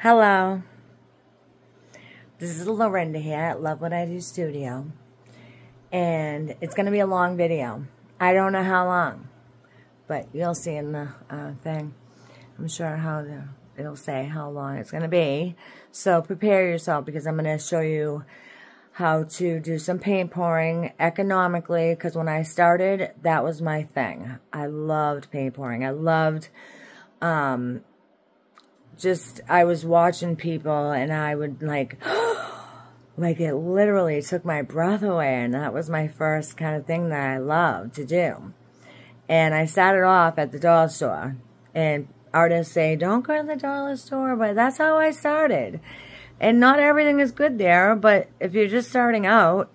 Hello. This is Lorinda here at Love What I Do Studio. And it's going to be a long video. I don't know how long. But you'll see in the uh, thing. I'm sure how the, it'll say how long it's going to be. So prepare yourself because I'm going to show you how to do some paint pouring economically because when I started, that was my thing. I loved paint pouring. I loved um, just, I was watching people and I would like, like it literally took my breath away and that was my first kind of thing that I loved to do. And I started off at the dollar store and artists say, don't go to the dollar store, but that's how I started. And not everything is good there, but if you're just starting out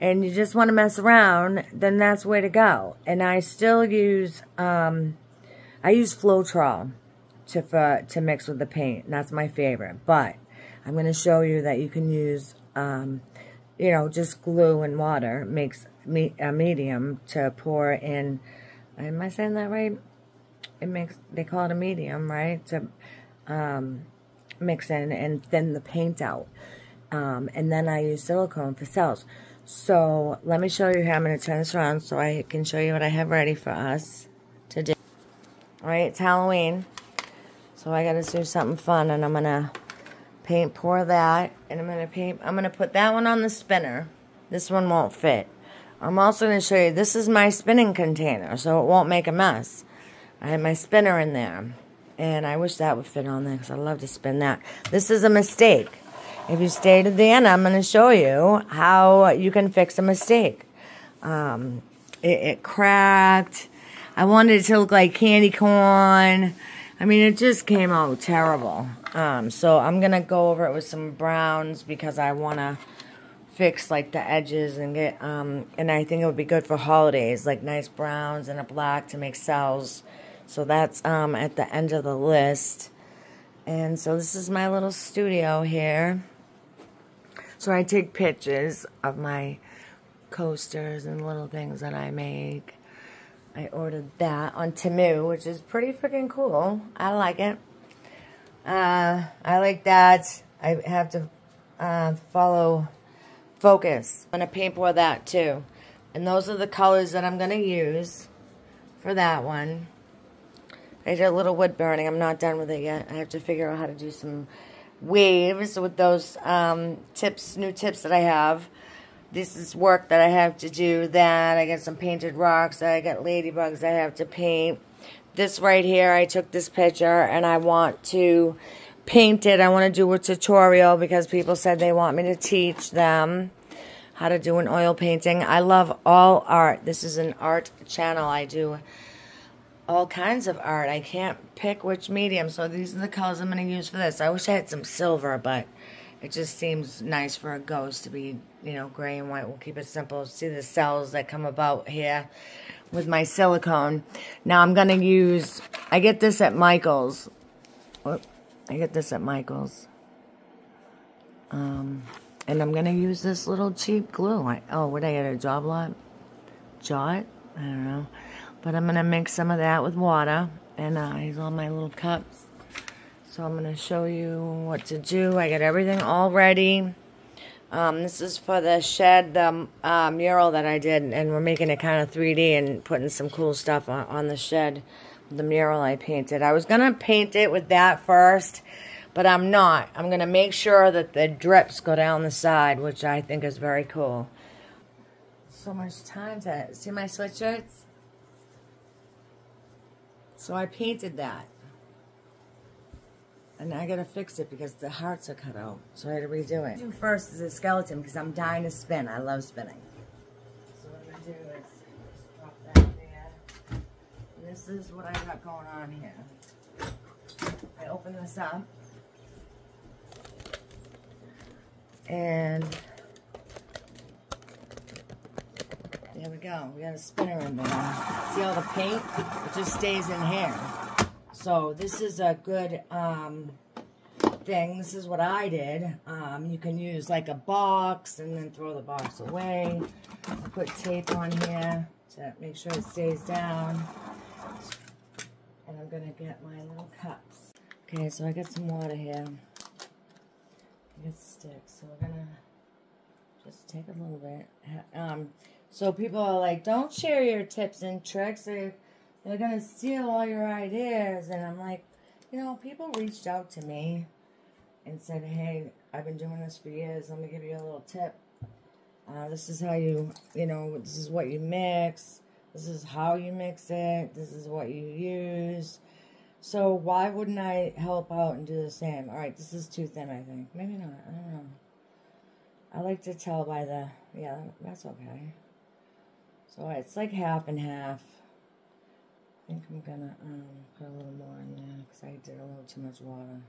and you just want to mess around, then that's way to go. And I still use, um, I use Floetrol to, for, to mix with the paint. That's my favorite. But I'm going to show you that you can use, um, you know, just glue and water makes me a medium to pour in. Am I saying that right? It makes, they call it a medium, right? To um, mix in and thin the paint out. Um, and then I use silicone for cells. So let me show you how I'm going to turn this around so I can show you what I have ready for us to do. All right, it's Halloween. So I got to do something fun, and I'm to paint pour that, and I'm to paint, I'm to put that one on the spinner. This one won't fit. I'm also to show you, this is my spinning container, so it won't make a mess. I have my spinner in there, and I wish that would fit on there, because I love to spin that. This is a mistake. If you stay to the end, I'm going to show you how you can fix a mistake. Um, it, it cracked. I wanted it to look like candy corn. I mean, it just came out terrible. Um, so I'm going to go over it with some browns because I want to fix like the edges and get, um, and I think it would be good for holidays, like nice browns and a black to make cells. So that's um, at the end of the list. And so this is my little studio here. So I take pictures of my coasters and little things that I make. I ordered that on Temu, which is pretty freaking cool. I like it. Uh, I like that. I have to uh, follow focus. I'm going to paint pour that too. And those are the colors that I'm going to use for that one. I did a little wood burning. I'm not done with it yet. I have to figure out how to do some waves with those um, tips, new tips that I have this is work that I have to do. That I got some painted rocks. I got ladybugs I have to paint. This right here, I took this picture and I want to paint it. I want to do a tutorial because people said they want me to teach them how to do an oil painting. I love all art. This is an art channel. I do all kinds of art. I can't pick which medium, so these are the colors I'm going to use for this. I wish I had some silver, but it just seems nice for a ghost to be, you know, gray and white. We'll keep it simple. See the cells that come about here with my silicone. Now I'm going to use, I get this at Michael's. I get this at Michael's. Um, and I'm going to use this little cheap glue. I, oh, what I get, a job lot? Jot? I don't know. But I'm going to mix some of that with water. And uh, here's all my little cups. So I'm going to show you what to do. I got everything all ready. Um, this is for the shed, the uh, mural that I did, and we're making it kind of 3D and putting some cool stuff on, on the shed, the mural I painted. I was going to paint it with that first, but I'm not. I'm going to make sure that the drips go down the side, which I think is very cool. So much time to see my sweatshirts? So I painted that. And I gotta fix it because the hearts are cut out. So I had to redo it. Do first is a skeleton because I'm dying to spin. I love spinning. So what I'm gonna do is just drop that there. And this is what I got going on here. I open this up. And there we go. We got a spinner in there. See all the paint? It just stays in here. So this is a good um, thing. This is what I did. Um, you can use like a box and then throw the box away. I put tape on here to make sure it stays down. And I'm going to get my little cups. Okay, so I got some water here. I got sticks, so we're gonna just take a little bit. Um, so people are like, don't share your tips and tricks. They, they're gonna steal all your ideas. And I'm like, you know, people reached out to me and said, hey, I've been doing this for years. Let me give you a little tip. Uh, this is how you, you know, this is what you mix. This is how you mix it. This is what you use. So why wouldn't I help out and do the same? All right, this is too thin, I think. Maybe not. I don't know. I like to tell by the, yeah, that's okay. So it's like half and half. I think I'm gonna um, put a little more in there because I did a little too much water.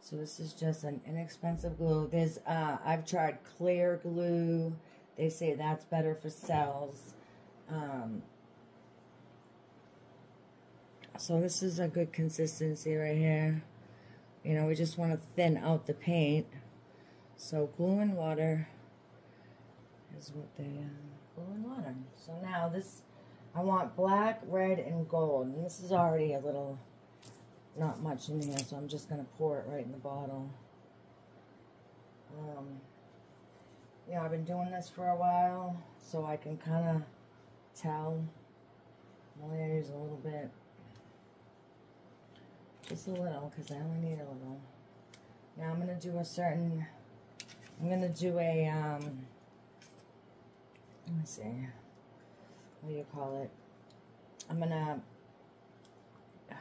So this is just an inexpensive glue. There's, uh, I've tried clear glue. They say that's better for cells. Um, so this is a good consistency right here. You know, we just want to thin out the paint. So glue and water is what they, uh, glue and water. So now this, I want black, red, and gold. And this is already a little not much in here, so I'm just going to pour it right in the bottle. Um, yeah, I've been doing this for a while, so I can kind of tell. Use a little bit. Just a little, because I only need a little. Now I'm going to do a certain, I'm going to do a, um, let me see, what do you call it? I'm to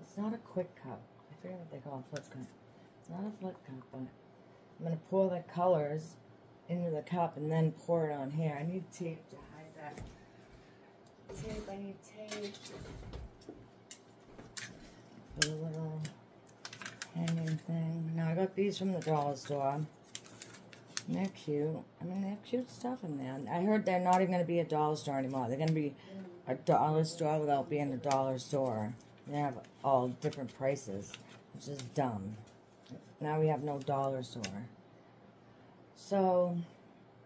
it's not a quick cup. I forget what they call a flip cup. It's not a flip cup, but I'm to pour the colors into the cup and then pour it on here. I need tape to hide that. Tape, I need tape. For the little hanging thing. Now I got these from the dollar store. They're cute. I mean, they have cute stuff in there. I heard they're not even going to be a dollar store anymore. They're going to be a dollar store without being a dollar store. They have all different prices, which is dumb. Now we have no dollar store. So,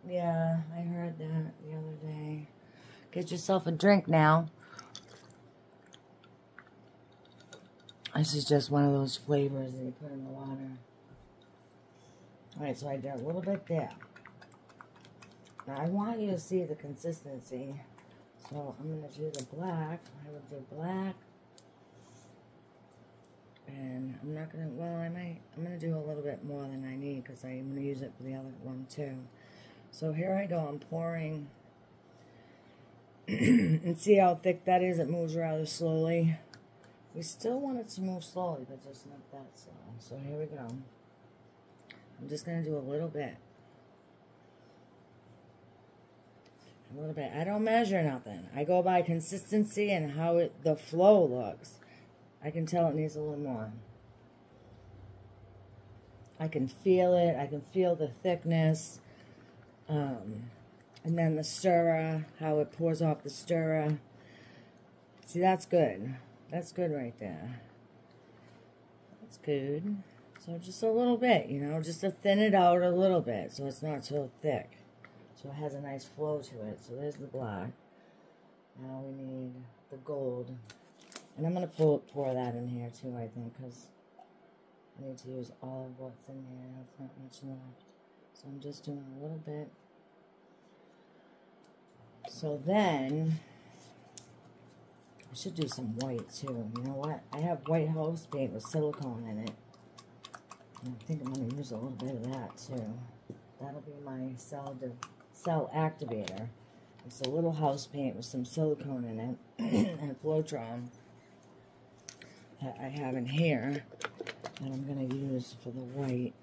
yeah, I heard that the other day. Get yourself a drink now. This is just one of those flavors that you put in the water. Alright, so I did a little bit there. Now I want you to see the consistency. So I'm going to do the black. I will do black, and I'm not going to, well, I might, I'm going to do a little bit more than I need because I'm going to use it for the other one too. So here I go, I'm pouring. and see how thick that is? It moves rather slowly. We still want it to move slowly, but just not that slow. So here we go. I'm just going to do a little bit. A little bit. I don't measure nothing. I go by consistency and how it, the flow looks. I can tell it needs a little more. I can feel it. I can feel the thickness. Um, and then the stirrer, how it pours off the stirrer. See, that's good. That's good right there. That's good. So just a little bit, you know, just to thin it out a little bit so it's not so thick. So it has a nice flow to it. So there's the black. Now we need the gold. And I'm going to pour, pour that in here too, I think, because I need to use all of what's in here. There's not much left. So I'm just doing a little bit. So then, I should do some white too. You know what? I have white house paint with silicone in it. I think I'm going to use a little bit of that too. That'll be my cell, cell activator. It's a little house paint with some silicone in it and Floetrol that I have in here that I'm going to use for the white.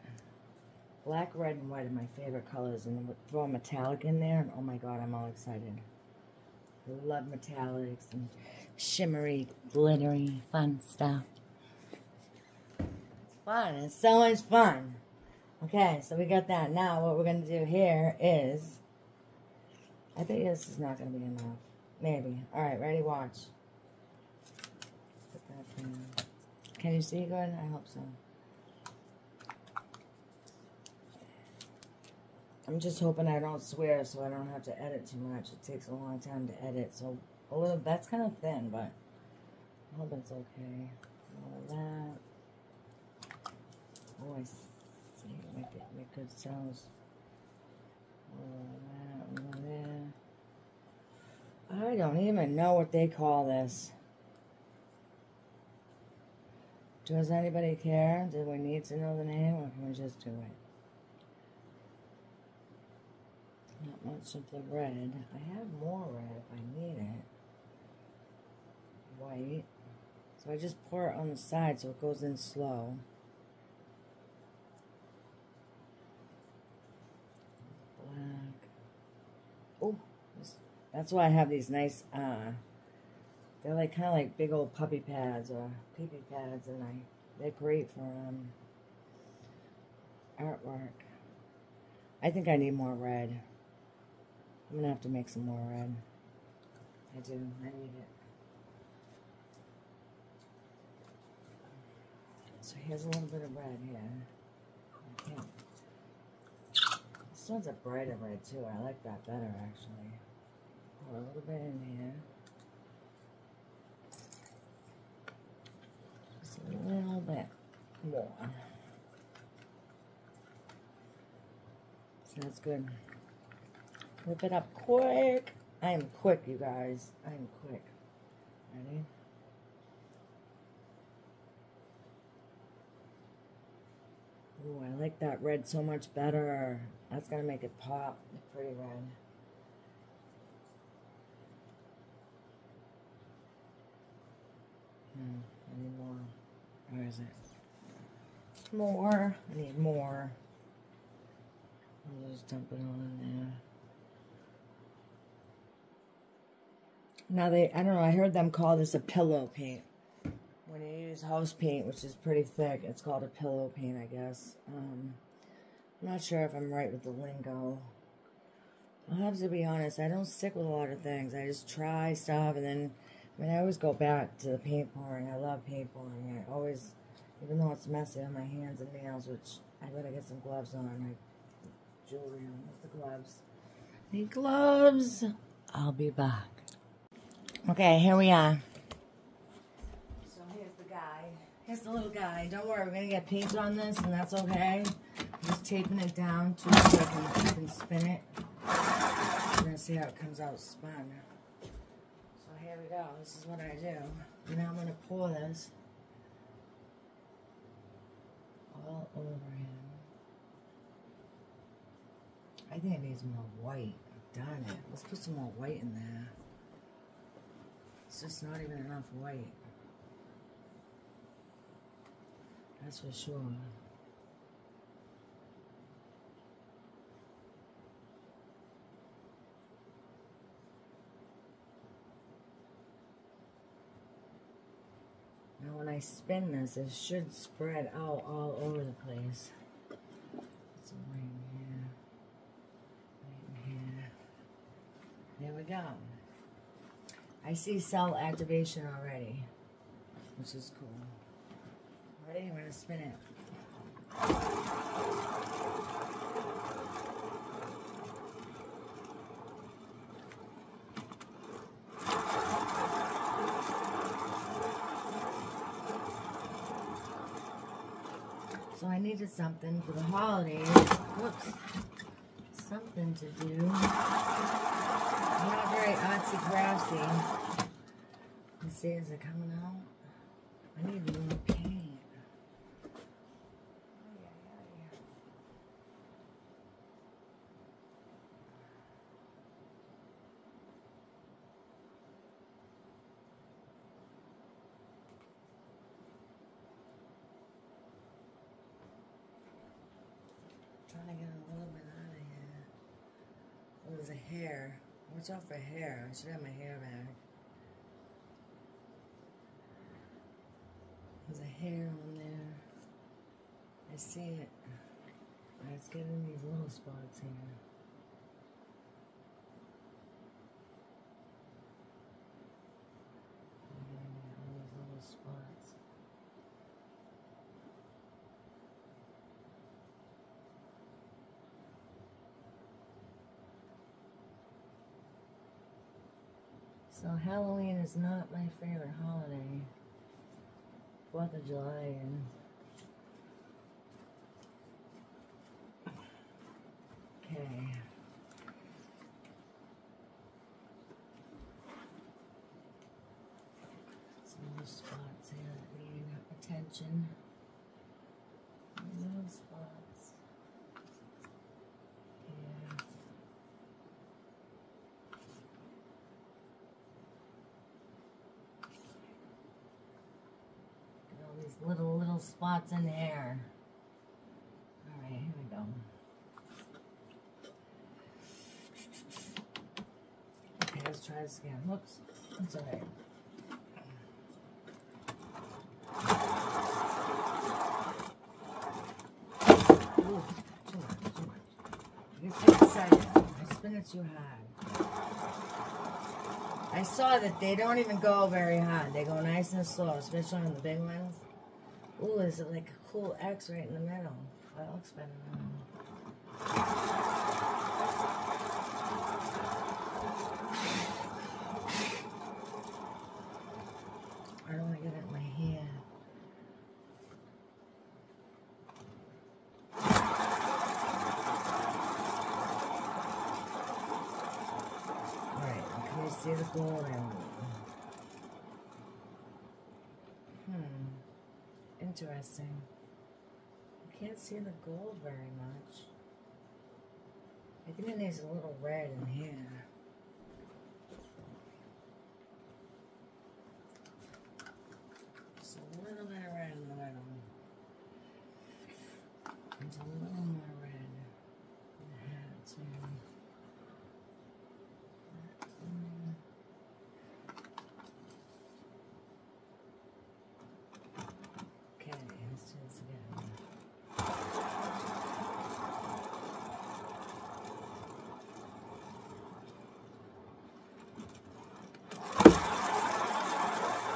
Black, red, and white are my favorite colors. And throw metallic in there. Oh my god, I'm all excited. I love metallics and shimmery, glittery, fun stuff. Fun. It's so much fun. Okay, so we got that. Now what we're going to do here is... I think this is not going to be enough. Maybe. Alright, ready? Watch. Can you see good? I hope so. I'm just hoping I don't swear so I don't have to edit too much. It takes a long time to edit. So a little, that's kind of thin, but I hope it's okay. All of that. I see. Make it make good sounds. I don't even know what they call this. Does anybody care? Do we need to know the name or can we just do it? Not much of the red. I have more red if I need it. White. So I just pour it on the side so it goes in slow. Black. Oh, that's why I have these nice, uh, they're like kind of like big old puppy pads or pee-pee pads and I, they're great for um, artwork. I think I need more red. I'm gonna have to make some more red. I do, I need it. So here's a little bit of red here. This one's a brighter red too. I like that better actually. A little bit in here. Just a little bit more. So that's good. Whip it up quick. I am quick, you guys. I am quick. Ready? Ooh, I like that red so much better. That's going to make it pop. Pretty red. Hmm, I need more. Where is it? More. I need more. I'll just dump it all in there. Now they, I don't know, I heard them call this a pillow paint. When you use house paint, which is pretty thick, it's called a pillow paint, I guess. Um, I'm not sure if I'm right with the lingo. I'll have to be honest, I don't stick with a lot of things. I just try stuff and then, I mean, I always go back to the paint pouring. I love paint pouring. I always, even though it's messy on my hands and nails, which I better get some gloves on. My jewelry on. Where's the gloves? Need gloves. I'll be back. Okay, here we are. So here's the guy. Here's the little guy. Don't worry, we're to get paint on this, and that's okay. I'm just taping it down too so I can, I can spin it. We're to see how it comes out spun. So here we go. This is what I do. Now I'm going to pour this all over him. I think it needs more white. Darn it. Let's put some more white in there. It's just not even enough white. That's for sure. I spin this, it should spread out all over the place. Right here. Right here. There we go. I see cell activation already, which is cool. Ready? I'm going to spin it. Needed something for the holidays. Whoops. Something to do. I'm not very artsy craftsy. Let's see, is it coming out? I need more paint. Trying to get a little bit out of here. Oh, there's a hair. Watch out for hair. I should have my hair back. There's a hair on there. I see it. Let's get in these little spots here. is not my favorite holiday. Fourth of July is. Okay. These little, little spots in there. Alright, here we go. Okay, let's try this again. Whoops. That's. Ooh, too much, too much. Uh, you get too excited. I too. I saw that they don't even go very hard. They go nice and slow, especially on the big ones. Ooh, is it like a cool X right in the middle? That looks better. I don't want to get it in my hair. Alright, can you see the gold in Hmm. Interesting. I can't see the gold very much. I think it needs a little red in here. Just a little bit of red in the middle. And a little more red in the hat too. Mm. Okay, let's do this again.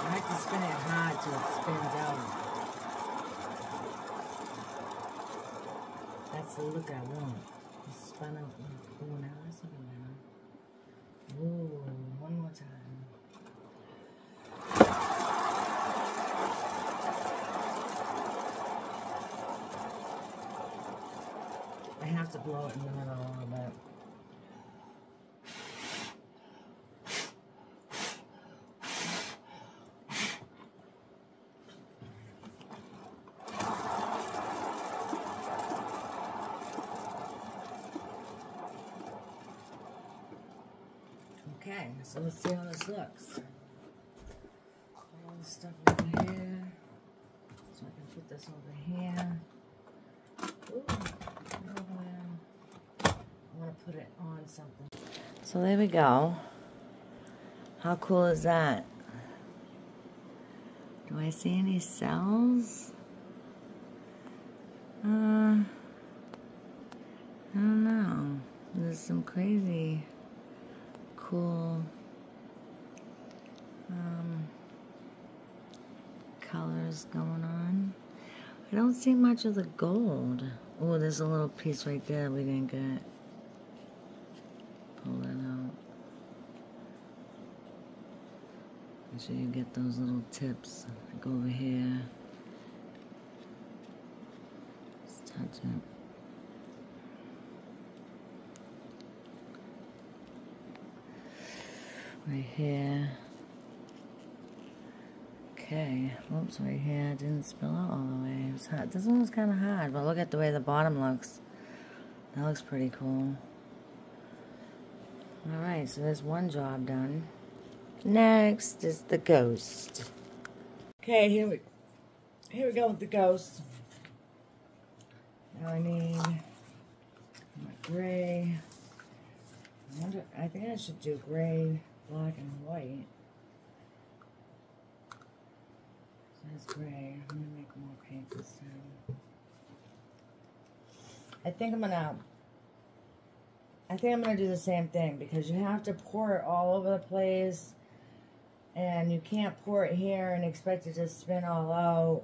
I have to spin it hard so it spins out. Look I. It spun out. Ooh, now that's. Ooh, one more time. I have to blow it in the middle a little bit. Okay, so let's see how this looks. All this stuff over here. So I can put this over here. Ooh. I want to put it on something. So there we go. How cool is that? Do I see any cells? Uh, I don't know. There's some crazy cool um, colors going on. I don't see much of the gold. Oh, there's a little piece right there we didn't get. Pull that out. Make sure you get those little tips. Like over here. Touch it. Right here. Okay, whoops, right here. Didn't spill out all the way. This one was kind of hard, but look at the way the bottom looks. That looks pretty cool. Alright, so there's one job done. Next is the ghost. Okay, here we here we go with the ghost. Now I need my gray. I wonder I think I should do gray, black, and white. That's gray. I'm gonna make more paint time. I think I'm gonna I think I'm gonna do the same thing because you have to pour it all over the place and you can't pour it here and expect it to spin all out.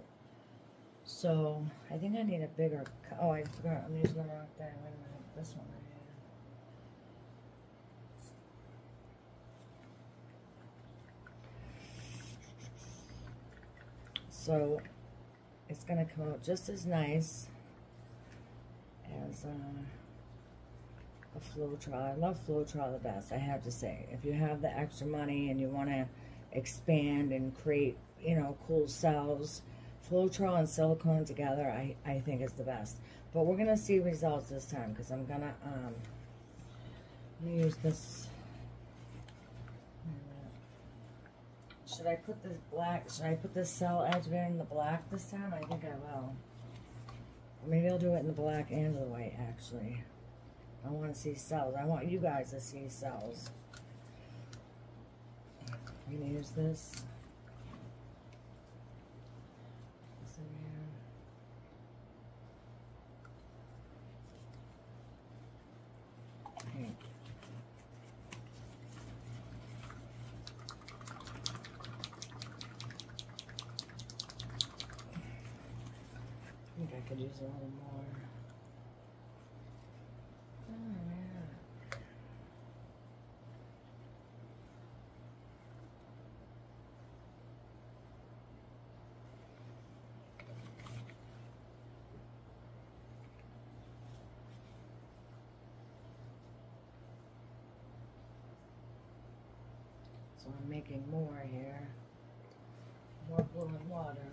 So I think I need a bigger. Oh, I forgot. I'm using the wrong thing. Wait a minute. This one right here. So it's going to come out just as nice as uh, a Floetrol. I love Floetrol the best, I have to say. If you have the extra money and you want to expand and create, you know, cool cells, Floetrol and silicone together, I, I think is the best. But we're going to see results this time because I'm going to um, use this. Should I put this black, should I put this cell activator in the black this time? I think I will. Maybe I'll do it in the black and the white, actually. I want to see cells. I want you guys to see cells. I'm going to use this okay. I think I could use a little more. So I'm making more here. More blue and water.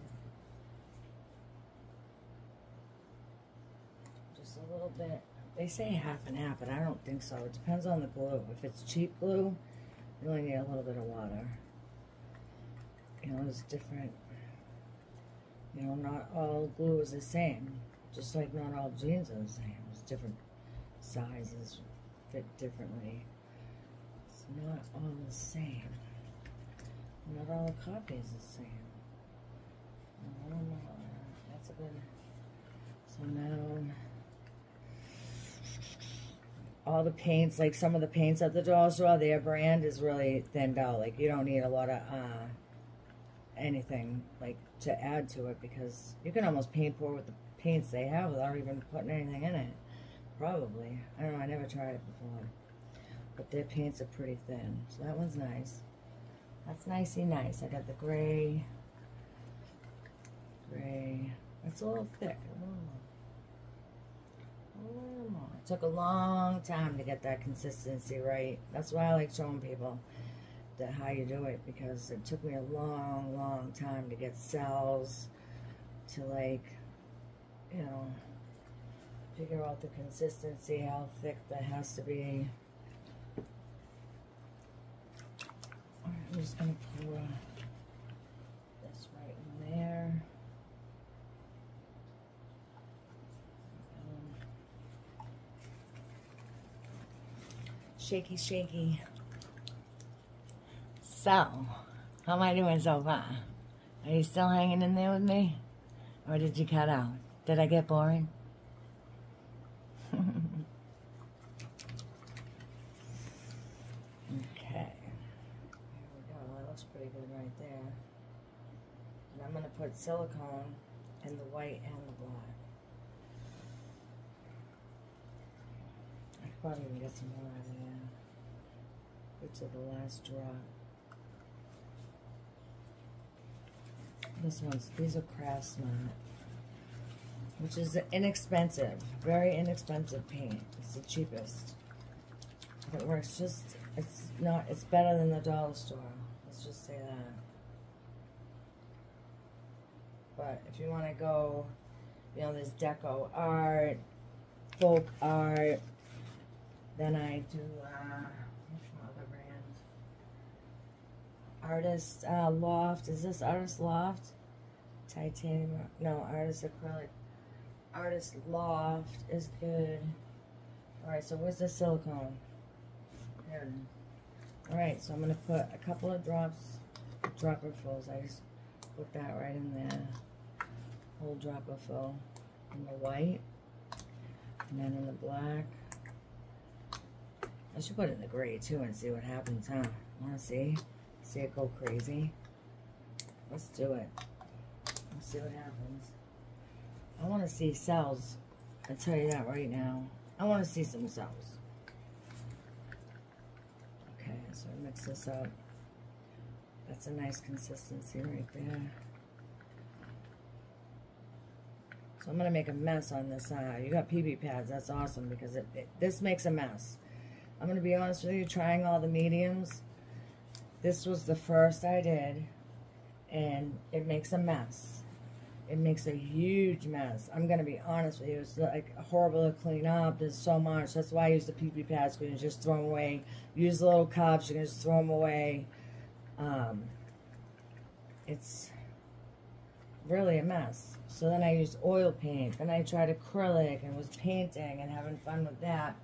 Just a little bit. They say half and half, but I don't think so. It depends on the glue. If it's cheap glue, you only need a little bit of water. You know, it's different. You know, not all glue is the same. Just like not all jeans are the same. It's different sizes, fit differently. It's not all the same. Not all the coffee is the same. That's a good. So now, all the paints, like some of the paints at the dollar store, their brand is really thinned out. Like you don't need a lot of uh, anything like to add to it because you can almost paint pour with the paints they have without even putting anything in it. Probably. I don't know. I never tried it before. But their paints are pretty thin. So that one's nice. That's nicey nice. I got the gray. Gray. It's a little thick little more. A little more. Oh, it took a long time to get that consistency right. That's why I like showing people that how you do it because it took me a long, long time to get cells to like, you know, figure out the consistency, how thick that has to be. I'm just going to pour this right in there. Shaky, shaky. So, how am I doing so far? Are you still hanging in there with me? Or did you cut out? Did I get boring? Okay. There we go. That looks pretty good right there. And I'm going to put silicone in the white and the black. Probably get some more out of there. Get to the last drop. This one's, these are Craft Smart, which is inexpensive, very inexpensive paint. It's the cheapest. It works just, it's not, it's better than the dollar store. Let's just say that. But if you want to go, you know, there's deco art, folk art. Then I do, uh, other brand? Artist uh, Loft. Is this Artist Loft? Titanium. No, Artist Acrylic. Artist Loft is good. Alright, so where's the silicone? Here. Alright, so I'm going to put a couple of drops, dropper fills. I just put that right in there whole drop of fill in the white and then in the black. I should put it in the gray too and see what happens, huh? Wanna see? See it go crazy? Let's do it. Let's see what happens. I wanna see cells. I'll tell you that right now. I wanna see some cells. Okay, so I mix this up. That's a nice consistency right there. So I'm going to make a mess on this side. You got PB pads. That's awesome because it, it, this makes a mess. I'm going to be honest with you, trying all the mediums. This was the first I did, and it makes a mess. It makes a huge mess. I'm going to be honest with you. It's like horrible to clean up. There's so much. That's why I use the PP pads. You can just throw them away. Use the little cups. You can just throw them away. Um, it's really a mess. So then I used oil paint. Then I tried acrylic and was painting and having fun with that.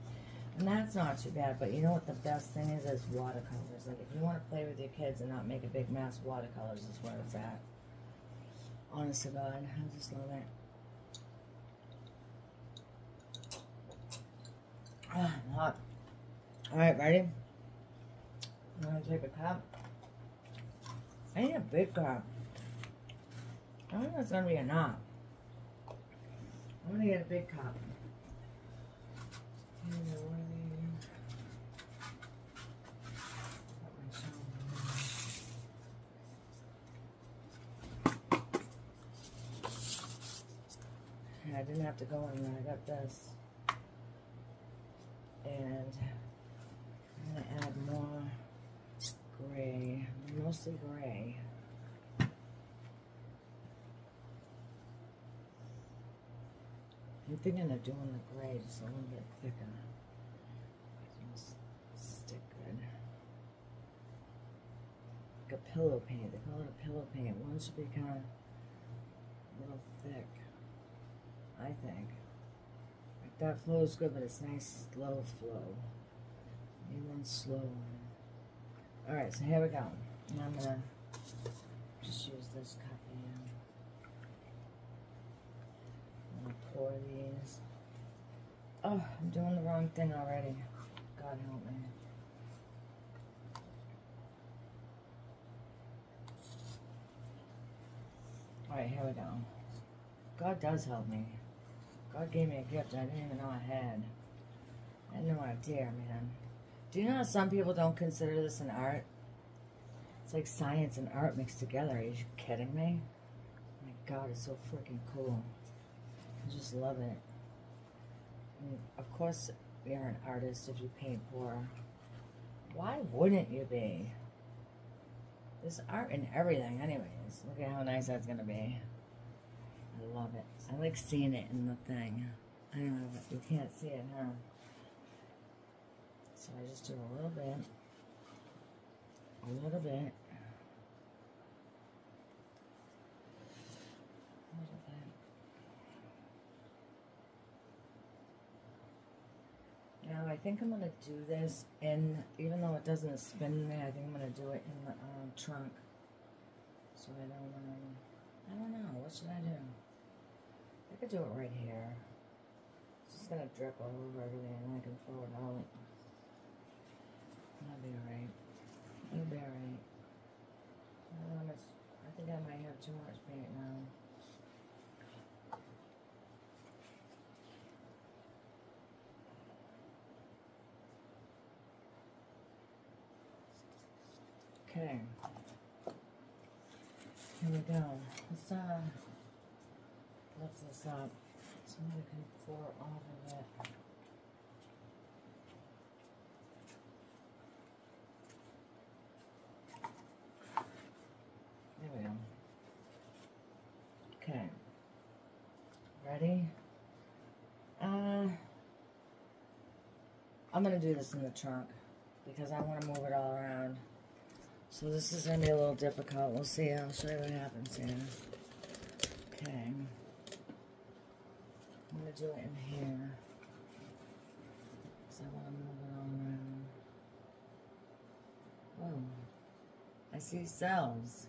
And that's not too bad. But you know what the best thing is? Is watercolors. Like if you want to play with your kids and not make a big mess, watercolors is where it's at. Honest to God, I just love it. Ah, hot. Alright, ready? I'm gonna take a cup. I need a big cup. I think that's gonna be enough. I'm gonna get a big cup. I didn't have to go in there. I got this. And I'm going to add more gray, mostly gray. I'm thinking of doing the gray just a little bit thicker. Stick good. Like a pillow paint. They call it a pillow paint. One should be kind of a little thick. I think. Like that flows good, but it's nice slow flow. Maybe one slow one. Alright, so here we go. And I'm gonna just use this cup here. I'm gonna pour these. Oh, I'm doing the wrong thing already. God help me. Alright, here we go. God does help me. God gave me a gift I didn't even know I had. I had no idea, man. Do you know some people don't consider this an art? It's like science and art mixed together. Are you kidding me? My God, it's so freaking cool. I just love it. And of course, you're an artist if you paint pour. Why wouldn't you be? There's art in everything anyways. Look at how nice that's going to be. I love it. I like seeing it in the thing. I don't know, you can't see it, huh? So I just do a little bit. A little bit. A little bit. Now I think I'm going to do this in, even though it doesn't spin me, I think I'm going to do it in the um, trunk. So I don't, um, I don't know. What should I do? I could do it right here. It's just gonna drip all over everything and I can throw it out. That'll be alright. It'll be alright. I, I think I might have too much paint now. Okay. Here we go. Let's uh lift this up so we can pour off of it. There we go. Okay. Ready? Uh, I'm going to do this in the trunk because I want to move it all around. So this is going to be a little difficult. We'll see. I'll show you what happens here. Okay. I'm going to do it in here. Because I want to move it all around. Whoa. I see cells.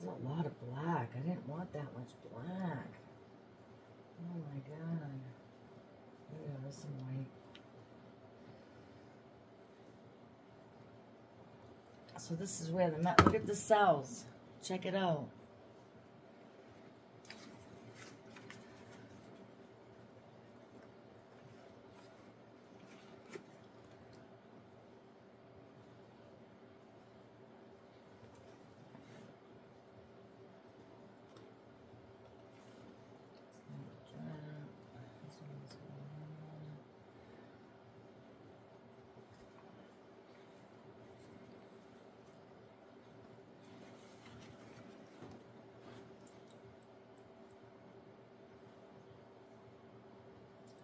There's a lot of black. I didn't want that much black. Oh my god. Maybe there's some white. So this is where the, look at the cells. Check it out.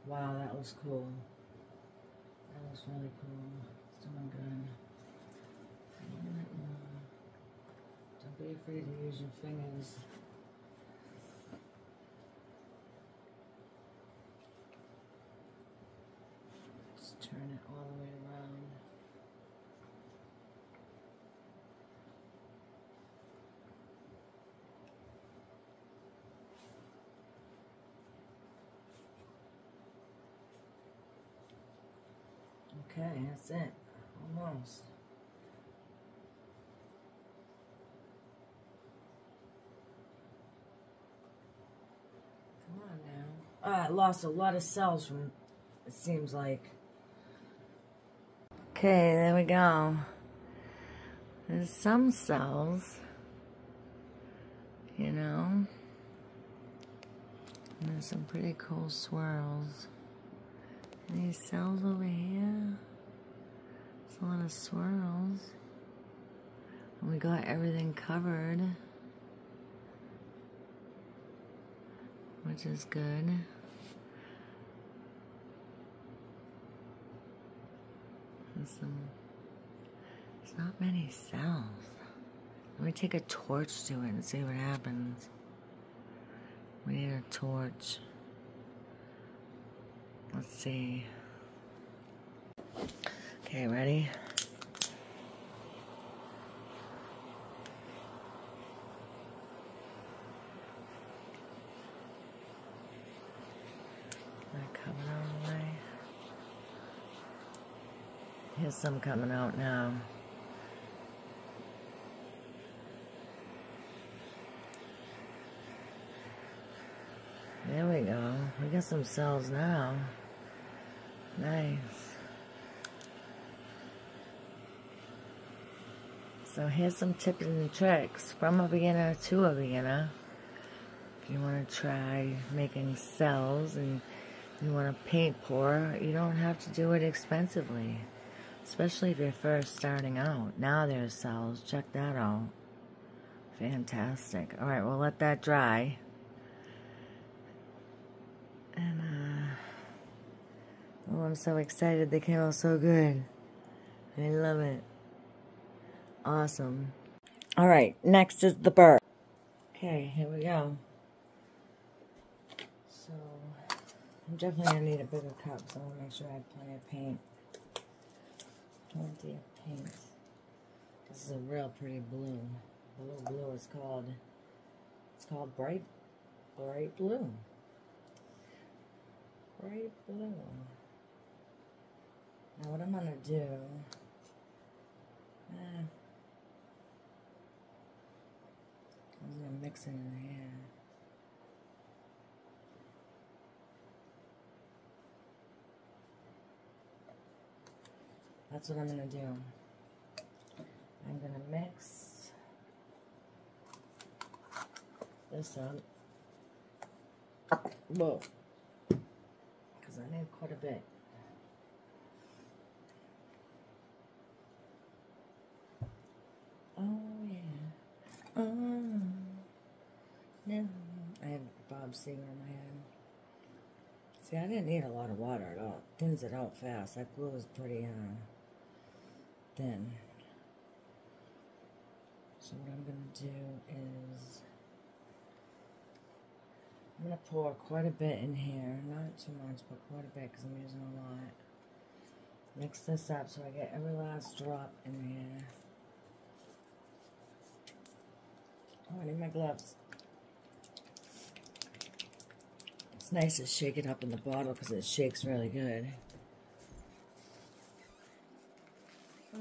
Wow, that was cool. That was really cool. It's doing. Don't be afraid to use your fingers. Just turn it all the way around. That's it. Almost. Come on now. Ah, I lost a lot of cells from, it seems like. Okay, there we go. There's some cells, you know. And there's some pretty cool swirls. Any cells over here? A lot of swirls. And we got everything covered. Which is good. There's some, there's not many cells. Let me take a torch to it and see what happens. We need a torch. Let's see. Okay, ready? Coming. Here's some coming out now. There we go. We got some cells now. Nice. So here's some tips and tricks from a beginner to a beginner. If you want to try making cells and you want to paint pour, you don't have to do it expensively. Especially if you're first starting out. Now there's cells. Check that out. Fantastic. Alright, we'll let that dry. And, uh, oh, I'm so excited. They came out so good. I love it. Awesome. All right, next is the bird. Okay, here we go. So, I'm definitely going to need a bigger cup, so I want to make sure I have plenty of paint. Plenty of paint. This is a real pretty blue. Blue blue is called, it's called bright, bright blue bright blue. Now what I'm going to do, eh, I'm going to mix it in here. That's what I'm going to do. I'm going to mix this up. Whoa because I need quite a bit. Oh, yeah. Oh, no. I have See, I didn't need a lot of water at all. Thins it out fast. That glue is pretty uh, thin. So what I'm going to do is I'm going to pour quite a bit in here. Not too much, but quite a bit because I'm using a lot. Mix this up so I get every last drop in here. Oh, I need my gloves. It's nice to shake it up in the bottle because it shakes really good. Oh.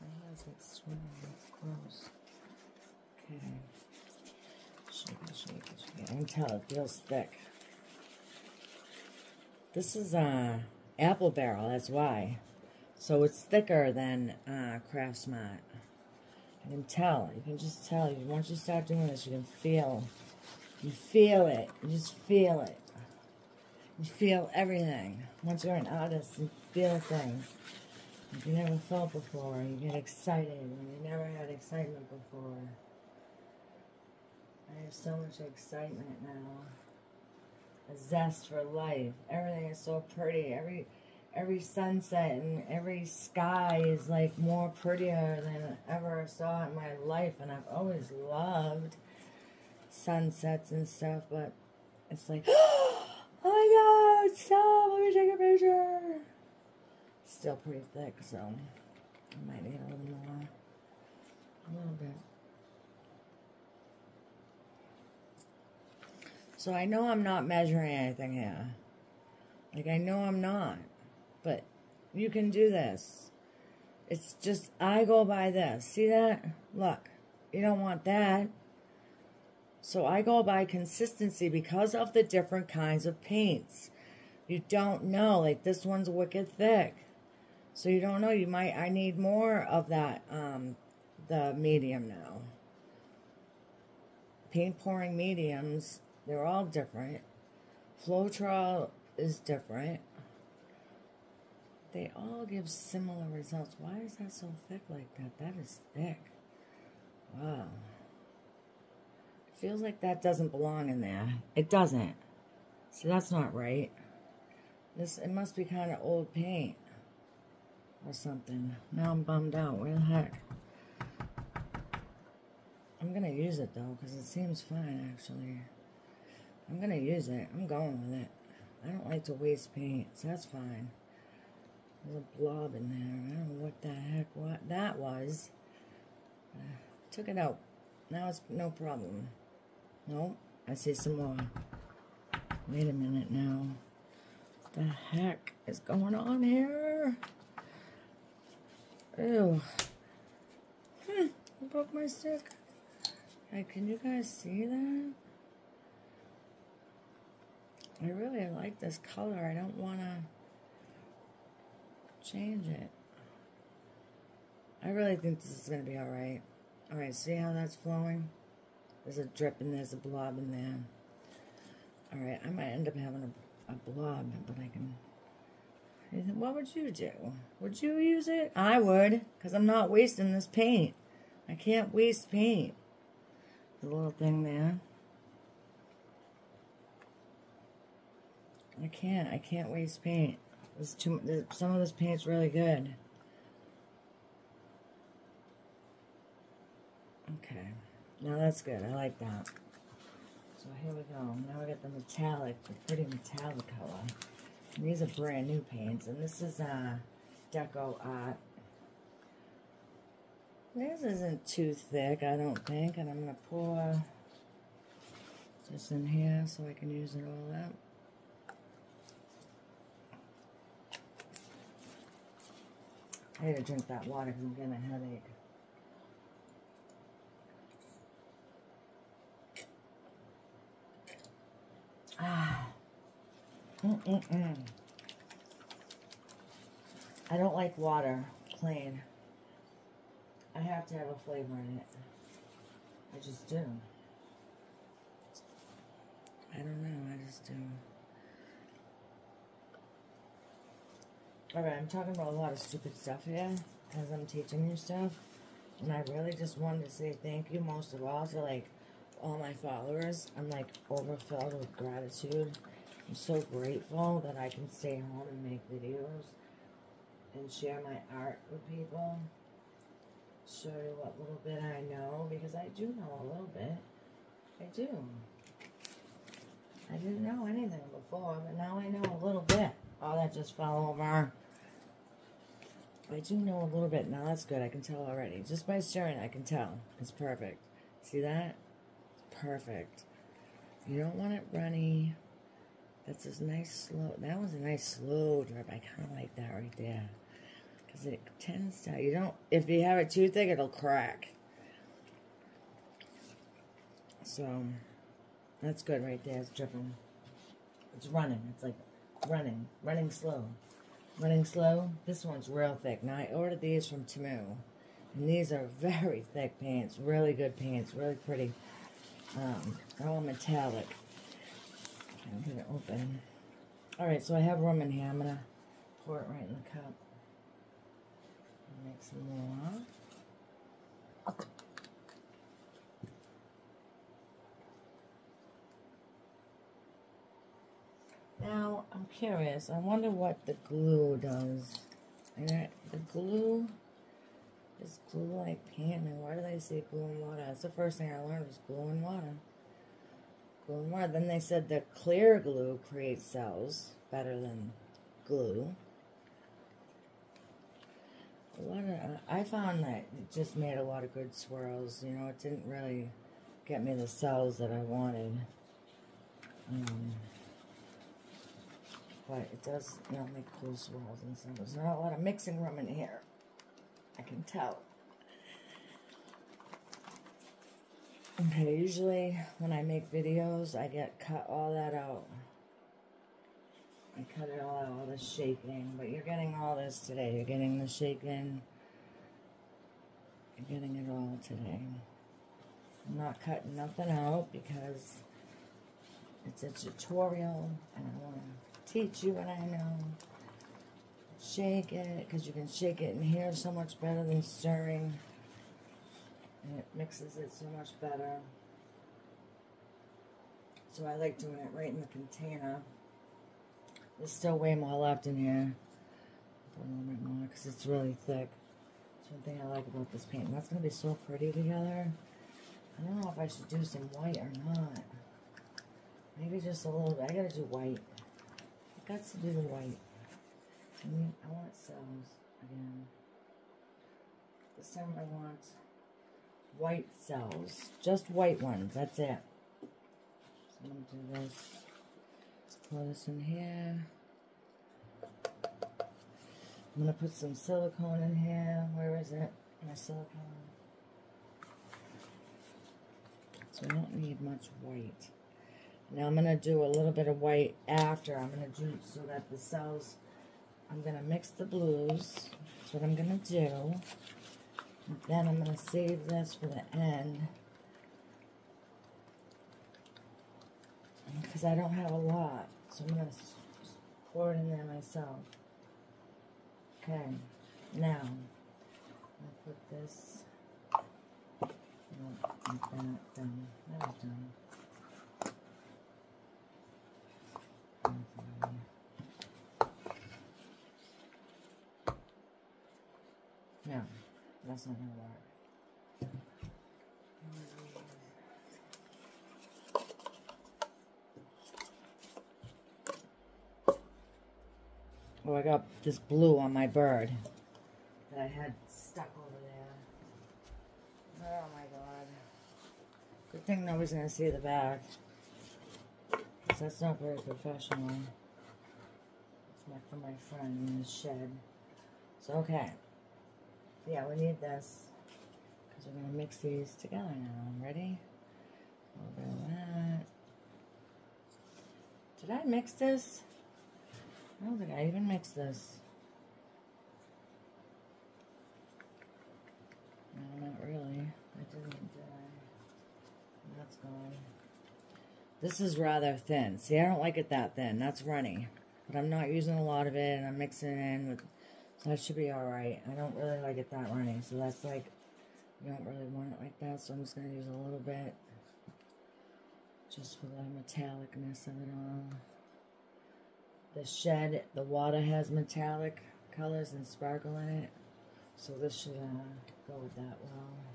My hands get swimming. It's gross. Okay. Shake it, shake it, shake it. I can tell it feels thick. This is uh, Apple Barrel, that's why. So it's thicker than uh, Craft Smart. I can tell. You can just tell. Once you start doing this, you can feel. You feel it. You just feel it. You feel everything. Once you're an artist, you feel things you never felt before. You get excited when you never had excitement before. I have so much excitement now. a zest for life. Everything is so pretty. Every every sunset and every sky is like more prettier than ever I ever saw in my life and I've always loved sunsets and stuff but it's like oh my god stop let me take a picture. Still pretty thick so I might need a little more a little bit. So I know I'm not measuring anything here. Like I know I'm not but you can do this. It's just, I go by this. See that? Look, you don't want that. So I go by consistency because of the different kinds of paints. You don't know, like this one's wicked thick. So you don't know, you might, I need more of that, um, the medium now. Paint pouring mediums, they're all different. Floetrol is different. They all give similar results. Why is that so thick like that? That is thick. Wow. feels like that doesn't belong in there. It doesn't. See, that's not right. This It must be kind of old paint or something. Now I'm bummed out. Where the heck? I'm going to use it, though, because it seems fine, actually. I'm going to use it. I'm going with it. I don't like to waste paint, so that's fine. There's a blob in there. I don't know what the heck what that was. Uh, took it out. Now it's no problem. Nope. I see some more. Wait a minute now. What the heck is going on here? Ew. Hmm. I broke my stick. Hey, can you guys see that? I really like this color. I don't want to change it. I really think this is going to be alright. Alright, see how that's flowing? There's a drip and there's a blob in there. Alright, I might end up having a, a blob, but I can... What would you do? Would you use it? I would, because I'm not wasting this paint. I can't waste paint. The little thing there. I can't. I can't waste paint. This too, some of this paint's really good. Okay. Now that's good. I like that. So here we go. Now we got the metallic, the pretty metallic color. And these are brand new paints. And this is uh, DecoArt. This isn't too thick, I don't think. And I'm going to pour this in here so I can use it all up. I need to drink that water because I'm getting a headache. Ah. Mm -mm -mm. I don't like water plain. I have to have a flavor in it. I just do. I don't know, I just do. Alright, I'm talking about a lot of stupid stuff here as I'm teaching you stuff. And I really just wanted to say thank you most of all to like all my followers. I'm like overfilled with gratitude. I'm so grateful that I can stay home and make videos and share my art with people. Show you what little bit I know because I do know a little bit. I do. I didn't know anything before, but now I know a little bit. Oh, that just fell over. I do know a little bit. Now that's good. I can tell already. Just by staring, I can tell. It's perfect. See that? Perfect. You don't want it runny. That's a nice slow. That was a nice slow drip. I kind of like that right there. Because it tends to, you don't, if you have it too thick, it'll crack. So, that's good right there. It's dripping. It's running. It's like running. Running slow running slow. This one's real thick. Now, I ordered these from Temu. And these are very thick pants. Really good pants. Really pretty. Um, they're all metallic. I'm going to open. Alright, so I have rum in here. I'm going to pour it right in the cup. Make some more. Now, I'm curious. I wonder what the glue does. The glue is glue like paint. And why do they say glue and water? That's the first thing I learned was glue and water. Glue and water. Then they said the clear glue creates cells better than glue. A lot I found that it just made a lot of good swirls. You know, it didn't really get me the cells that I wanted. Um, but it does, know, make cool swirls and stuff. There's not a lot of mixing room in here. I can tell. Okay, usually when I make videos, I get cut all that out. I cut it all out, all the shaking. But you're getting all this today. You're getting the shaking. You're getting it all today. I'm not cutting nothing out because it's a tutorial and I want to teach you what I know. Shake it because you can shake it in here so much better than stirring. And it mixes it so much better. So I like doing it right in the container. There's still way more left in here. A little bit more because it's really thick. That's one thing I like about this paint. That's going to be so pretty together. I don't know if I should do some white or not. Maybe just a little bit. I got to do white. Got to do the white. I mean, I want cells again. This time I want white cells. Just white ones. That's it. So I'm going to do this. Pour this in here. I'm going to put some silicone in here. Where is it? My silicone. So I don't need much white. Now I'm going to do a little bit of white after. I'm going to do so that the cells, I'm going to mix the blues. That's what I'm going to do. And then I'm going to save this for the end. Because I don't have a lot. So I'm going to pour it in there myself. Okay. Now, I'll put this like that done. That was done. No, that's not gonna work. Oh, I got this blue on my bird that I had stuck over there. Oh my god. Good thing nobody's gonna see the back. That's not very professional. It's my, for my friend in the shed. So, okay. Yeah, we need this. Because we're gonna mix these together now. Ready? Did I mix this? I don't think I even mixed this. No, not really. I didn't? That's gone. This is rather thin. See, I don't like it that thin. That's runny. But I'm not using a lot of it, and I'm mixing it in with... So that should be alright. I don't really like it that runny. So that's like... You don't really want it like that, so I'm just going to use a little bit. Just for the metallicness of it all. The shed, the water has metallic colors and sparkle in it. So this should uh, go with that well.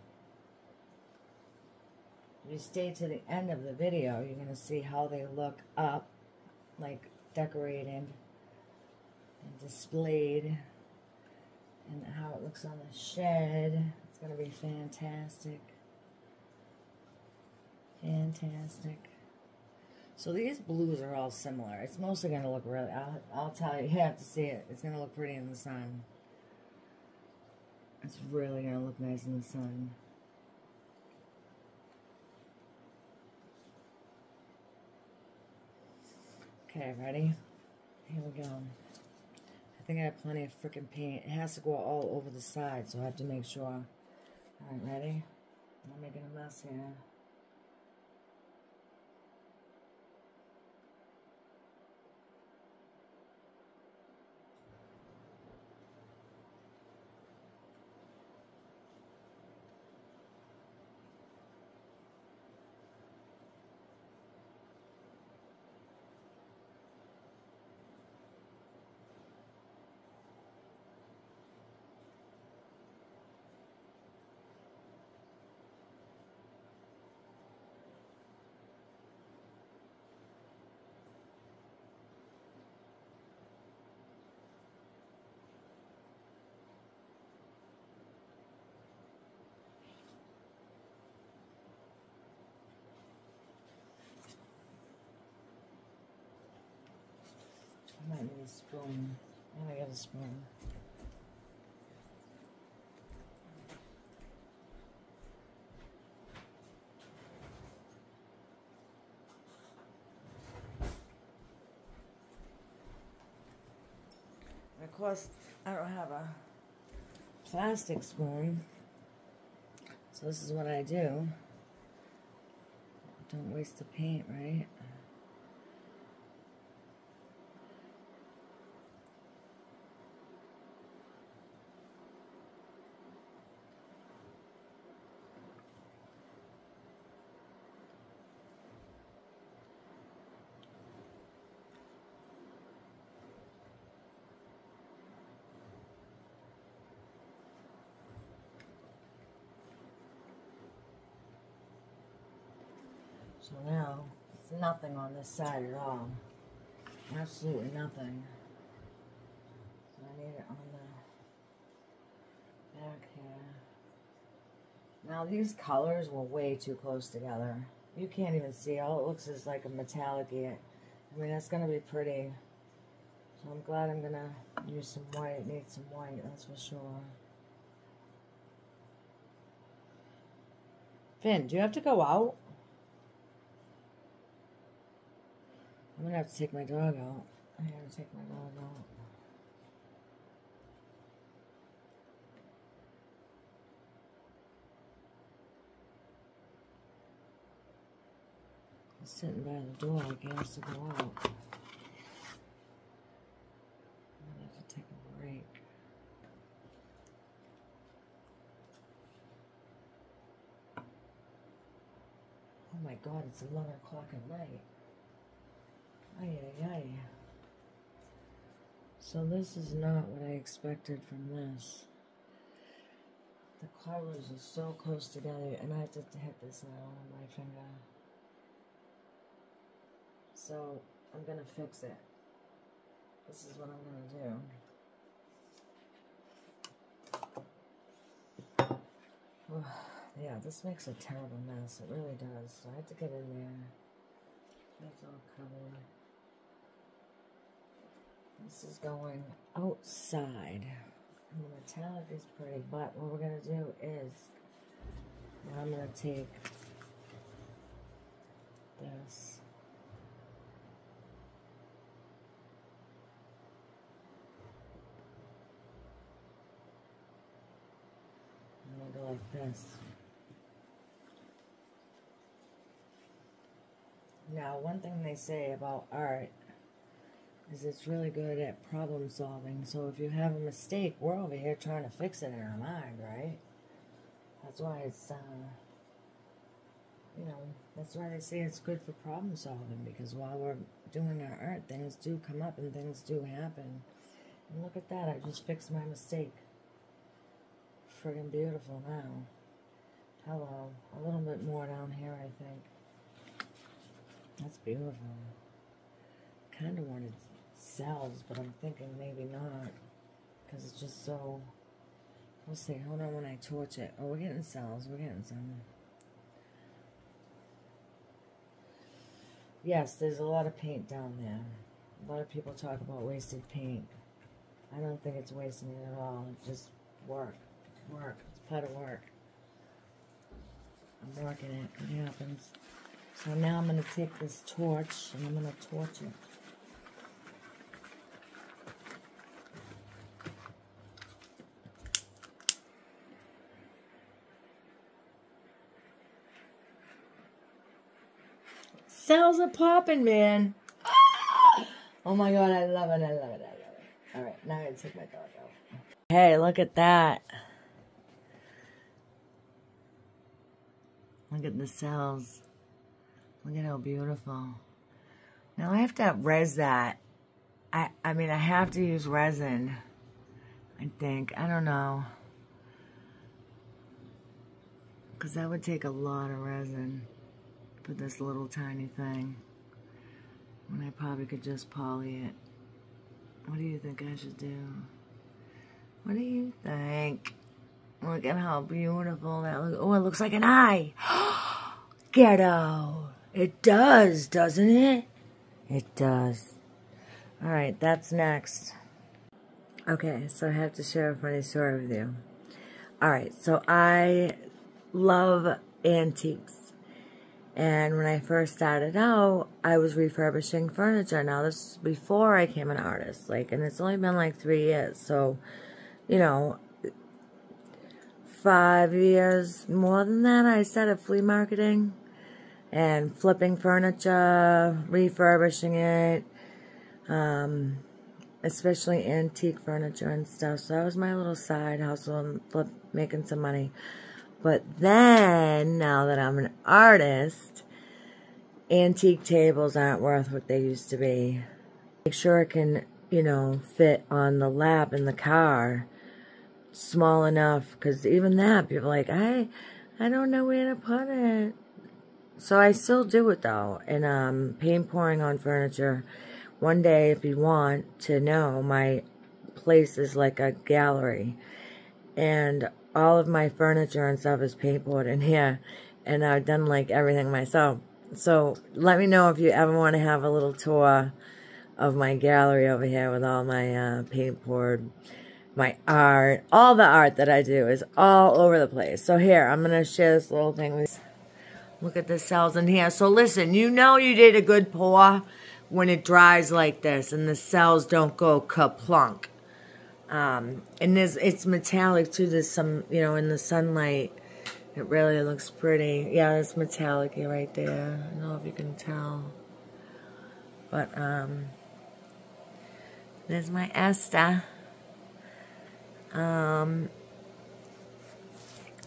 If you stay to the end of the video, you're going to see how they look up, like decorated and displayed. And how it looks on the shed. It's going to be fantastic. Fantastic. So these blues are all similar. It's mostly going to look really, I'll, I'll tell you, you have to see it. It's going to look pretty in the sun. It's really going to look nice in the sun. Okay, ready? Here we go. I think I have plenty of freaking paint. It has to go all over the side, so I have to make sure. Alright, ready? I'm making a mess here. I might need a spoon. And I got a spoon. of course, I don't have a plastic spoon. So this is what I do. Don't waste the paint, right? So now, it's nothing on this side at all. Absolutely nothing. So I need it on the back here. Now these colors were way too close together. You can't even see. All it looks is like a metallic I mean, that's going to be pretty. So I'm glad I'm going to use some white. Need some white, that's for sure. Finn, do you have to go out? I'm gonna have to take my dog out. I to take my dog out. He's sitting by the door, I guess, to go out. I'm gonna have to take a break. Oh my god, it's 11 o'clock at night. Ay, ay, ay. So this is not what I expected from this. The colors are so close together, and I have to hit this now on my finger. So I'm gonna fix it. This is what I'm gonna do. yeah, this makes a terrible mess. It really does. So I have to get in there. That's all covered. This is going outside. And the metallic is pretty, but what we're going to do is, I'm going to take this. I'm going to go like this. Now, one thing they say about art is it's really good at problem solving. So if you have a mistake, we're over here trying to fix it in our mind, right? That's why it's, uh, you know, that's why they say it's good for problem solving because while we're doing our art, things do come up and things do happen. And look at that, I just fixed my mistake. Friggin' beautiful now. Hello. A little bit more down here, I think. That's beautiful. Kind of wanted cells, but I'm thinking maybe not. Because it's just so... We'll see. Hold on when I torch it. Oh, we're getting cells. We're getting some. Yes, there's a lot of paint down there. A lot of people talk about wasted paint. I don't think it's wasting it at all. It's just work. Work. It's part of work. I'm working it. It happens. So now I'm going to take this torch and I'm going to torch it. Cells are popping, man. Oh my god, I love it, I love it, I love it. Alright, now I gotta take my dog out. Hey, look at that. Look at the cells. Look at how beautiful. Now I have to res that. I I mean I have to use resin. I think. I don't know. Because that would take a lot of resin for this little tiny thing. When I probably could just poly it. What do you think I should do? What do you think? Look at how beautiful that looks. Oh, it looks like an eye. Ghetto. It does, doesn't it? It does. Alright, that's next. Okay, so I have to share a funny story with you. Alright, so I love antiques. And when I first started out, I was refurbishing furniture. Now, this is before I became an artist. Like, and it's only been like three years. So, you know, five years more than that, I started flea marketing and flipping furniture, refurbishing it, um, especially antique furniture and stuff. So that was my little side hustle and flip, making some money. But then, now that I'm an artist, antique tables aren't worth what they used to be. Make sure it can, you know, fit on the lap in the car small enough. Because even that, people like, I, I don't know where to put it. So I still do it though. And um, paint pouring on furniture. One day, if you want to know, my place is like a gallery. And all of my furniture and stuff is paintboard in here. And I've done like everything myself. So let me know if you ever want to have a little tour of my gallery over here with all my uh, paintboard, my art. All the art that I do is all over the place. So here, I'm going to share this little thing with Look at the cells in here. So listen, you know you did a good pour when it dries like this and the cells don't go kaplunk. Um, and there's, it's metallic too. There's some, you know, in the sunlight, it really looks pretty. Yeah, it's metallic right there. I don't know if you can tell. But, um, there's my Esther. Um,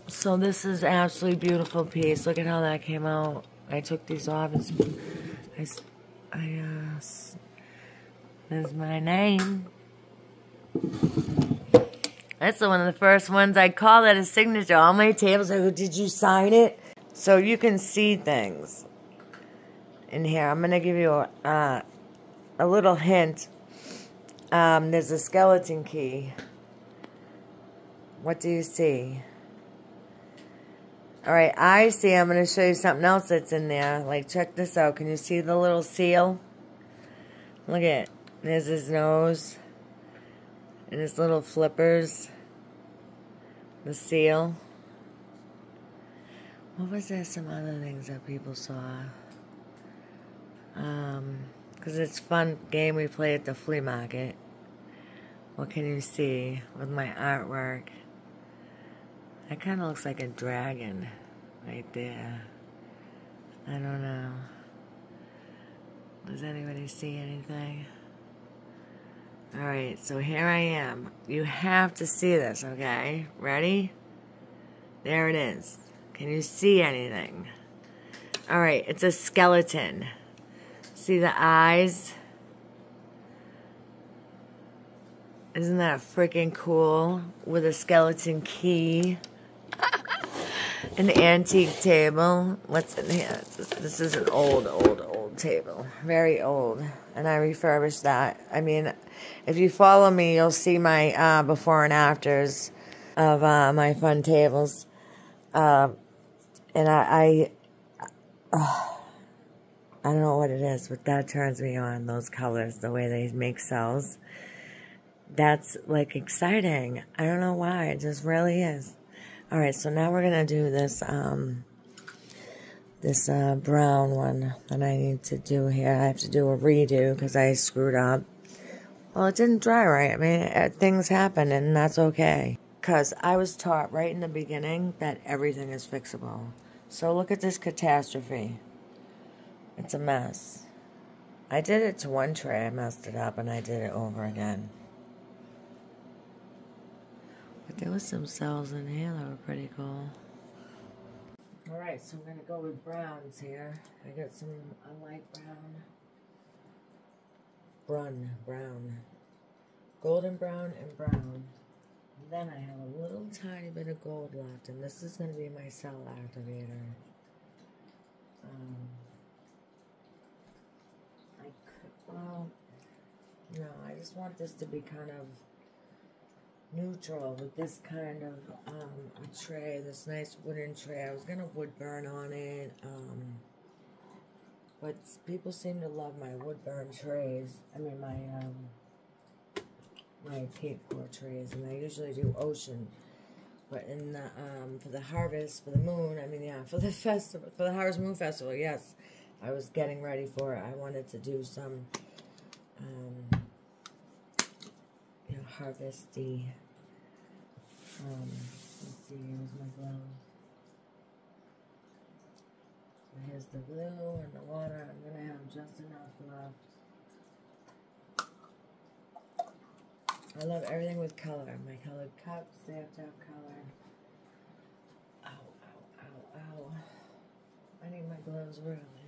so this is absolutely beautiful piece. Look at how that came out. I took these off and I, I, uh, there's my name. That's one of the first ones I call that a signature. All my tables, are, did you sign it? So you can see things in here. I'm going to give you a, uh, a little hint. Um, there's a skeleton key. What do you see? All right, I see. I'm going to show you something else that's in there. Like, check this out. Can you see the little seal? Look at it. There's his nose. And his little flippers. The seal. What was there? Some other things that people saw. Um, because it's fun game we play at the flea market. What can you see with my artwork? That kind of looks like a dragon right there. I don't know. Does anybody see anything? Alright, so here I am. You have to see this, okay? Ready? There it is. Can you see anything? Alright, it's a skeleton. See the eyes? Isn't that freaking cool? With a skeleton key. An antique table. What's in here? This is an old, old, old table. Very old. And I refurbished that. I mean, if you follow me, you'll see my uh, before and afters of uh, my fun tables. Uh, and I, I, uh, I don't know what it is, but that turns me on, those colors, the way they make cells. That's, like, exciting. I don't know why. It just really is. All right, so now we're going to do this, um, this uh, brown one that I need to do here. I have to do a redo because I screwed up. Well, it didn't dry right. I mean, uh, things happen, and that's okay. Because I was taught right in the beginning that everything is fixable. So look at this catastrophe. It's a mess. I did it to one tray, I messed it up, and I did it over again. But there was some cells in here that were pretty cool. Alright, so I'm going to go with browns here. I got some a light brown. Brun, brown. Golden brown and brown. And then I have a little tiny bit of gold left, and this is going to be my cell activator. Um, I could, well, no, I just want this to be kind of neutral with this kind of um, a tray, this nice wooden tray. I was going to wood burn on it. Um, But people seem to love my wood burn trays. I mean, my, um, my paint pour trays. And I usually do ocean. But in the, um, for the harvest, for the moon, I mean, yeah, for the festival, for the Harvest Moon Festival, yes. I was getting ready for it. I wanted to do some, um, know, harvesty. Um, let's see, here's my gloves. So here's the glue and the water. I'm gonna have just enough left. I love everything with color. My colored cups, they have to have color. Ow, ow, ow, ow. I need my gloves really.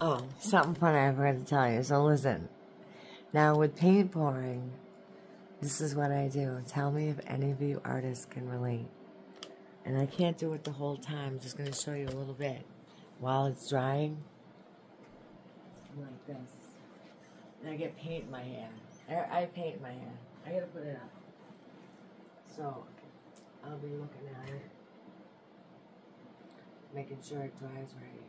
Oh, something funny I forgot to tell you. So listen. Now with paint pouring, this is what I do. Tell me if any of you artists can relate. And I can't do it the whole time. I'm just going to show you a little bit. While it's drying, like this. And I get paint in my hair. I, I paint my hair. I gotta put it up. So, I'll be looking at it. Making sure it dries right.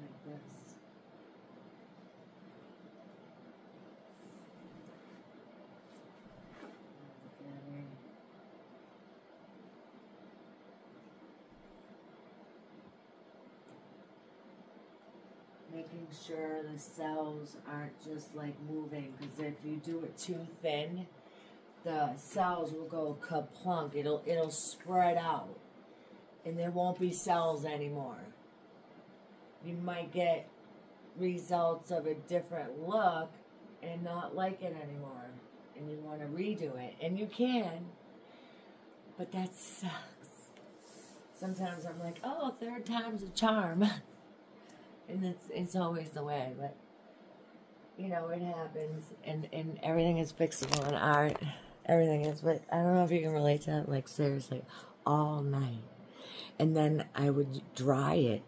Like this. Making sure the cells aren't just like moving because if you do it too thin, the cells will go kaplunk. It'll it'll spread out, and there won't be cells anymore. You might get results of a different look and not like it anymore, and you want to redo it, and you can, but that sucks. Sometimes I'm like, oh, third time's a charm, and it's it's always the way, but you know it happens, and and everything is fixable in art everything is. But I don't know if you can relate to that. Like seriously, all night, and then I would dry it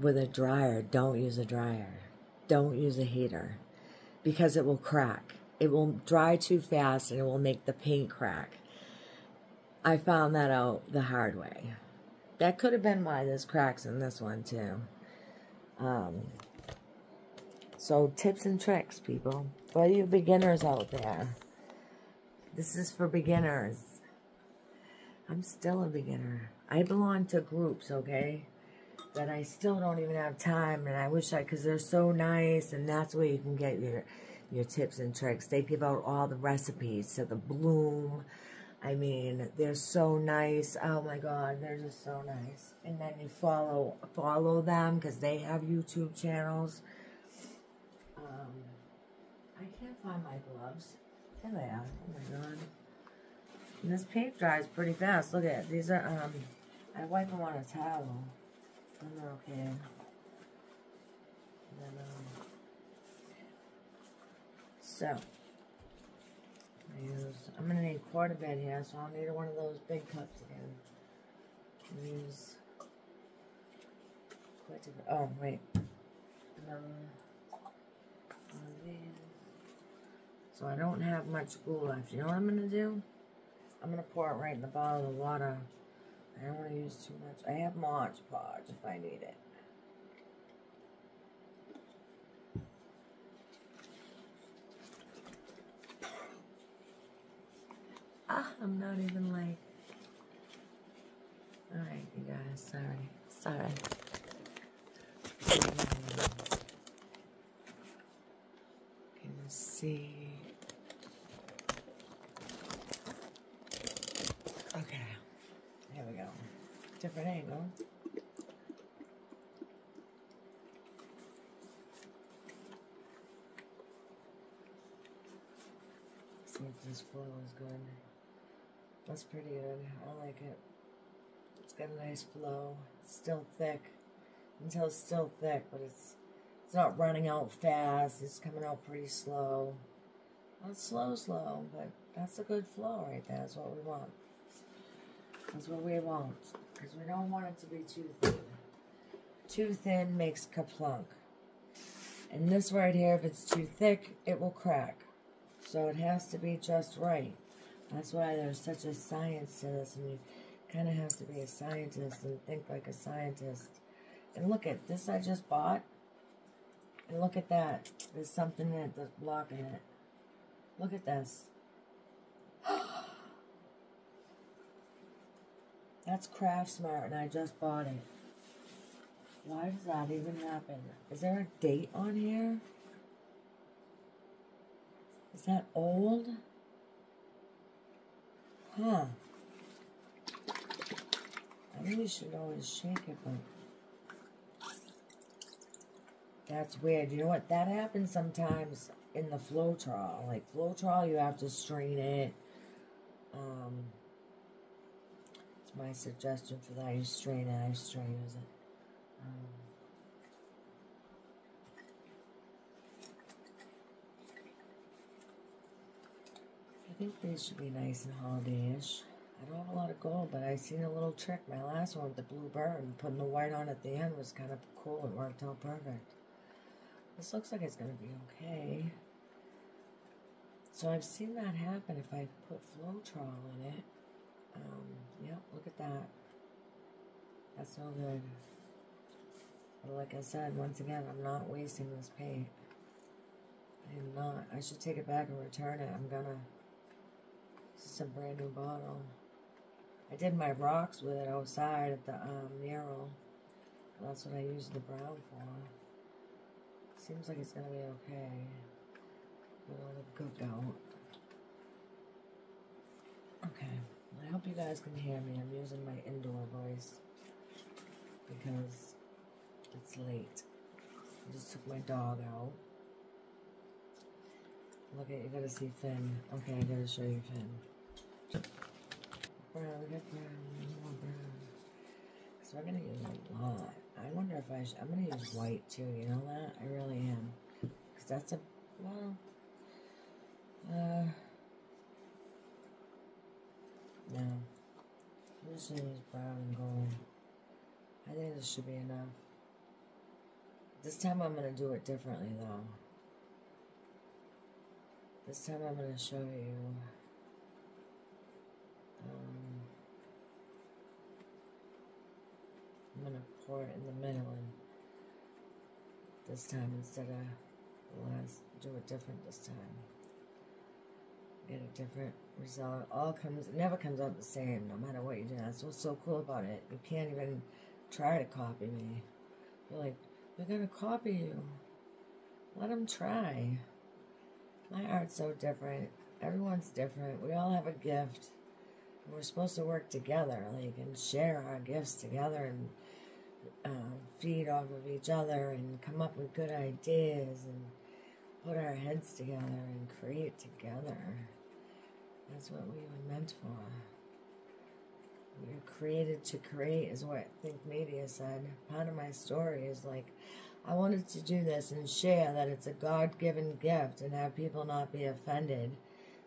with a dryer. Don't use a dryer. Don't use a heater because it will crack. It will dry too fast and it will make the paint crack. I found that out the hard way. That could have been why there's cracks in this one too. Um, so tips and tricks, people. For you beginners out there. This is for beginners. I'm still a beginner. I belong to groups, okay? That I still don't even have time, and I wish I, because they're so nice, and that's where you can get your, your tips and tricks. They give out all the recipes to the bloom. I mean, they're so nice. Oh my God, they're just so nice. And then you follow follow them because they have YouTube channels. Um, I can't find my gloves. There they are. Oh my god. And this paint dries pretty fast. Look at it. These are, um, I wipe them on a towel. Okay. Then, um, so, I I'm going to need quite a bit here, so I'll need one of those big cups again. Use quite a bit. Oh, wait. These. So I don't have much glue left. You know what I'm going to do? I'm going to pour it right in the bottle of water. I don't want to use too much. I have Mod Podge if I need it. Ah, I'm not even like... Alright, you guys. Sorry. Sorry. Can you see? Okay. There we go. Different angle. See if this flow is good. That's pretty good. I like it. It's got a nice flow. It's still thick. Until it's still thick, but it's it's not running out fast. It's coming out pretty slow. Not slow, slow, but that's a good flow right there. That's what we want. That's what we want. Because we don't want it to be too thin. Too thin makes kaplunk. And this right here, if it's too thick, it will crack. So it has to be just right. That's why there's such a science to this, and you kind of have to be a scientist and think like a scientist. And look at this I just bought. And look at that. There's something in it that's blocking it. Look at this. Oh, That's Craft Smart, and I just bought it. Why does that even happen? Is there a date on here? Is that old? Huh. I really should always shake it, but that's weird. You know what? That happens sometimes in the Floetrol. Like Floetrol, you have to strain it. Um, my suggestion for that. You strain it. I strain it. Um, I think these should be nice and holiday-ish. I don't have a lot of gold, but I seen a little trick. My last one with the blue bird and putting the white on at the end was kind of cool. It worked out perfect. This looks like it's going to be okay. So I've seen that happen if I put Floetrol in it. Um, yep, look at that. That's no good. But like I said, once again, I'm not wasting this paint. I am not. I should take it back and return it. I'm gonna. This is a brand new bottle. I did my rocks with it outside at the um, mural. That's what I used the brown for. Seems like it's gonna be okay. But it'll cook out. Okay. I hope you guys can hear me. I'm using my indoor voice because it's late. I just took my dog out. Look at you gotta see Finn. Okay, I gotta show you Finn. Brown, got brown, more brown. So we're gonna use a lot. I wonder if I should, I'm gonna use white too, you know that? I really am. Because that's a, well, uh, no. I'm just gonna use brown and gold. I think this should be enough. This time I'm gonna do it differently though. This time I'm gonna show you um, I'm gonna pour it in the middle and this time instead of last do it different this time get a different result all comes never comes out the same no matter what you do. That's what's so cool about it. You can't even try to copy me. You're like they're gonna copy you. Let them try. My art's so different. Everyone's different. We all have a gift. We're supposed to work together, like, and share our gifts together and uh, feed off of each other and come up with good ideas and put our heads together and create together. That's what we were meant for. We were created to create, is what Think Media said. Part of my story is like, I wanted to do this and share that it's a God given gift and have people not be offended.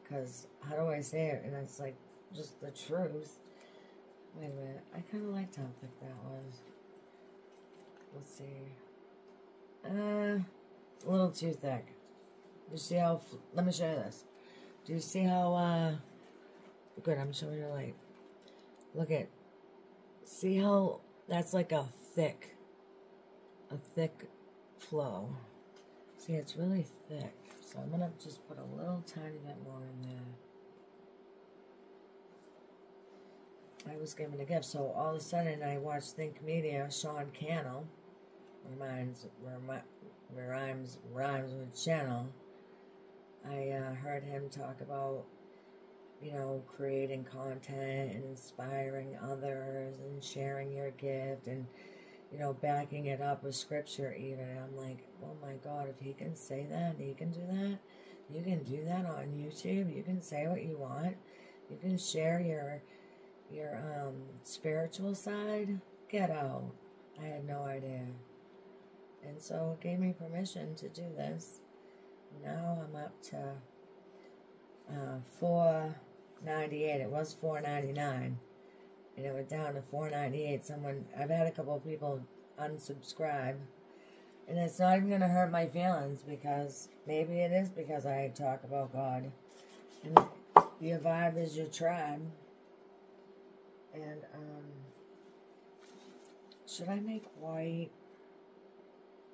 Because, how do I say it? And it's like, just the truth. Wait a minute. I kind of liked how thick that was. Let's see. Uh, a little too thick. You see how... Let me show you this. Do you see how, uh... Good, I'm showing you light. Look at... See how that's like a thick... A thick flow. See, it's really thick. So I'm going to just put a little tiny bit more in there. I was given a gift. So all of a sudden, I watched Think Media. Sean Cannell reminds rhymes rhymes with channel. I uh, heard him talk about you know creating content and inspiring others and sharing your gift and you know backing it up with scripture even. I'm like, oh my God, if he can say that, he can do that. You can do that on YouTube. You can say what you want. You can share your your um, spiritual side, get out. I had no idea. And so it gave me permission to do this. Now I'm up to uh, 498. It was 499 and it went down to 498. Someone I've had a couple of people unsubscribe And it's not even going to hurt my feelings because maybe it is because I talk about God. And your vibe is your tribe. And, um, should I make white?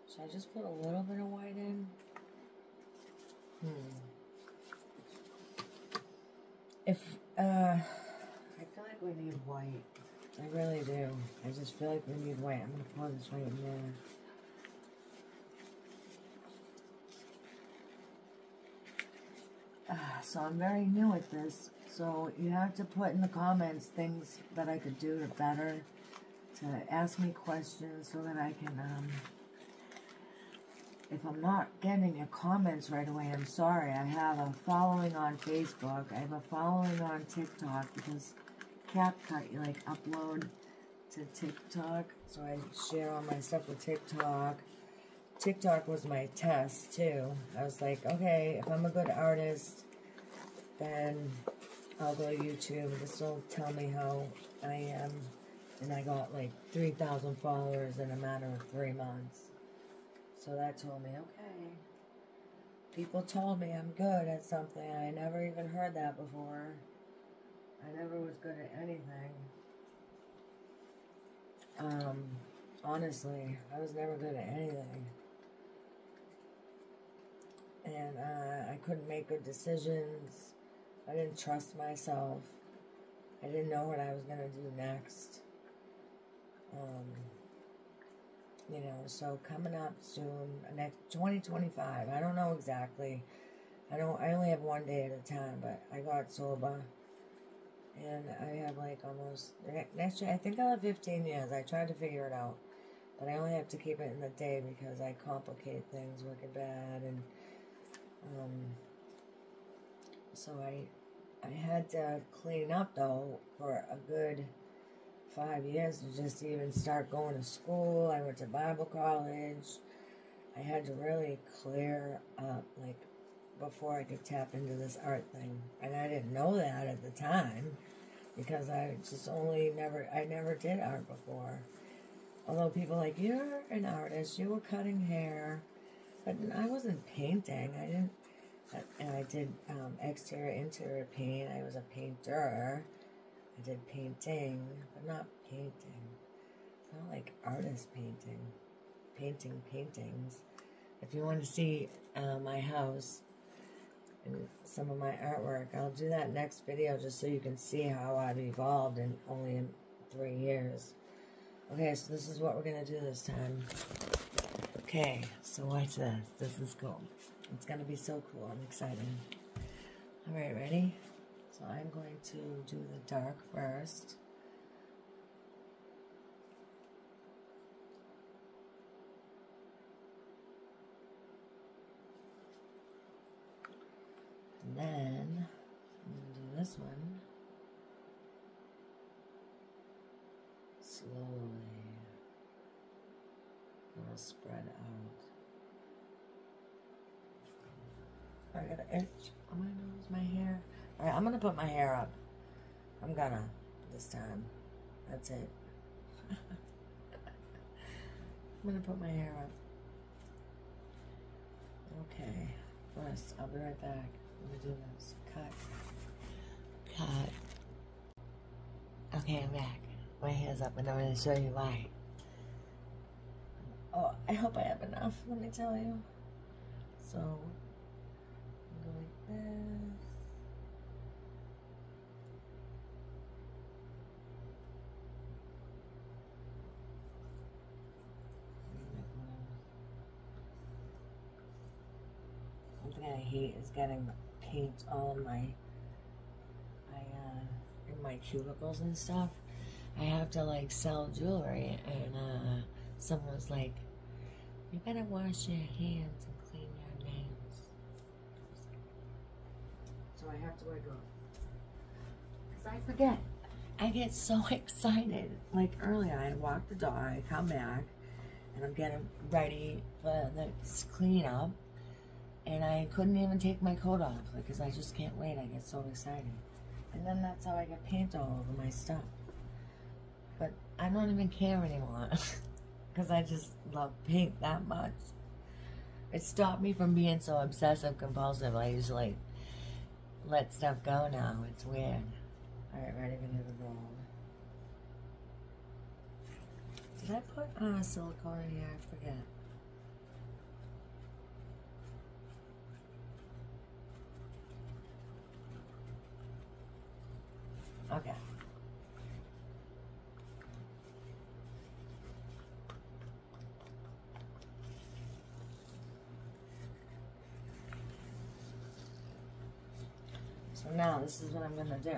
Should I just put a little bit of white in? Hmm. If, uh, I feel like we need white. I really do. I just feel like we need white. I'm going to pour this right in there. Uh, so I'm very new at this. So you have to put in the comments things that I could do to better, to ask me questions so that I can, um, if I'm not getting your comments right away, I'm sorry. I have a following on Facebook. I have a following on TikTok because CapCut, you like upload to TikTok. So I share all my stuff with TikTok. TikTok was my test too. I was like, okay, if I'm a good artist, then I'll go to YouTube. This will tell me how I am. And I got like 3,000 followers in a matter of three months. So that told me, okay. People told me I'm good at something. I never even heard that before. I never was good at anything. Um, honestly, I was never good at anything and uh, I couldn't make good decisions. I didn't trust myself. I didn't know what I was going to do next. Um, you know, so coming up soon, next 2025, I don't know exactly. I don't, I only have one day at a time, but I got sober. And I have like almost, next year, I think I'll have 15 years. I tried to figure it out. But I only have to keep it in the day because I complicate things wicked bad and um, so I, I had to clean up though for a good five years to just even start going to school. I went to Bible college. I had to really clear up, like, before I could tap into this art thing. And I didn't know that at the time because I just only never, I never did art before. Although people like, you're an artist, you were cutting hair. But I wasn't painting. I didn't, and I did um, exterior, interior paint. I was a painter. I did painting, but not painting. Not like artist painting. Painting paintings. If you want to see uh, my house and some of my artwork, I'll do that next video just so you can see how I've evolved in only in three years. Okay, so this is what we're going to do this time. Okay, so watch this. This is cool. It's going to be so cool. I'm excited. All right, ready? So I'm going to do the dark first. And then I'm going to do this one. Slowly. It'll spread out. I got an itch on my nose, my hair. All right, I'm to put my hair up. I'm gonna this time. That's it. I'm to put my hair up. Okay, first, I'll be right back. Let me do this. Cut. Cut. Okay, I'm back. My hair's up and I'm to show you why. Oh, I hope I have enough, let me tell you. So, I'm gonna go like this. Something I hate is getting paint all in my, my uh, in my cubicles and stuff. I have to like sell jewelry and uh, someone's like, you better wash your hands and clean your nails. So I have to wear gloves. Because I forget. I get so excited. Like earlier, I walk the dog, I come back, and I'm getting ready for the cleanup. And I couldn't even take my coat off because I just can't wait. I get so excited. And then that's how I get paint all over my stuff. But I don't even care anymore. because I just love paint that much. It stopped me from being so obsessive compulsive. I usually let stuff go now. It's weird. Alright, ready for the roll. Did I put uh, silicone in here? I forget. Okay. So now this is what I'm going to do.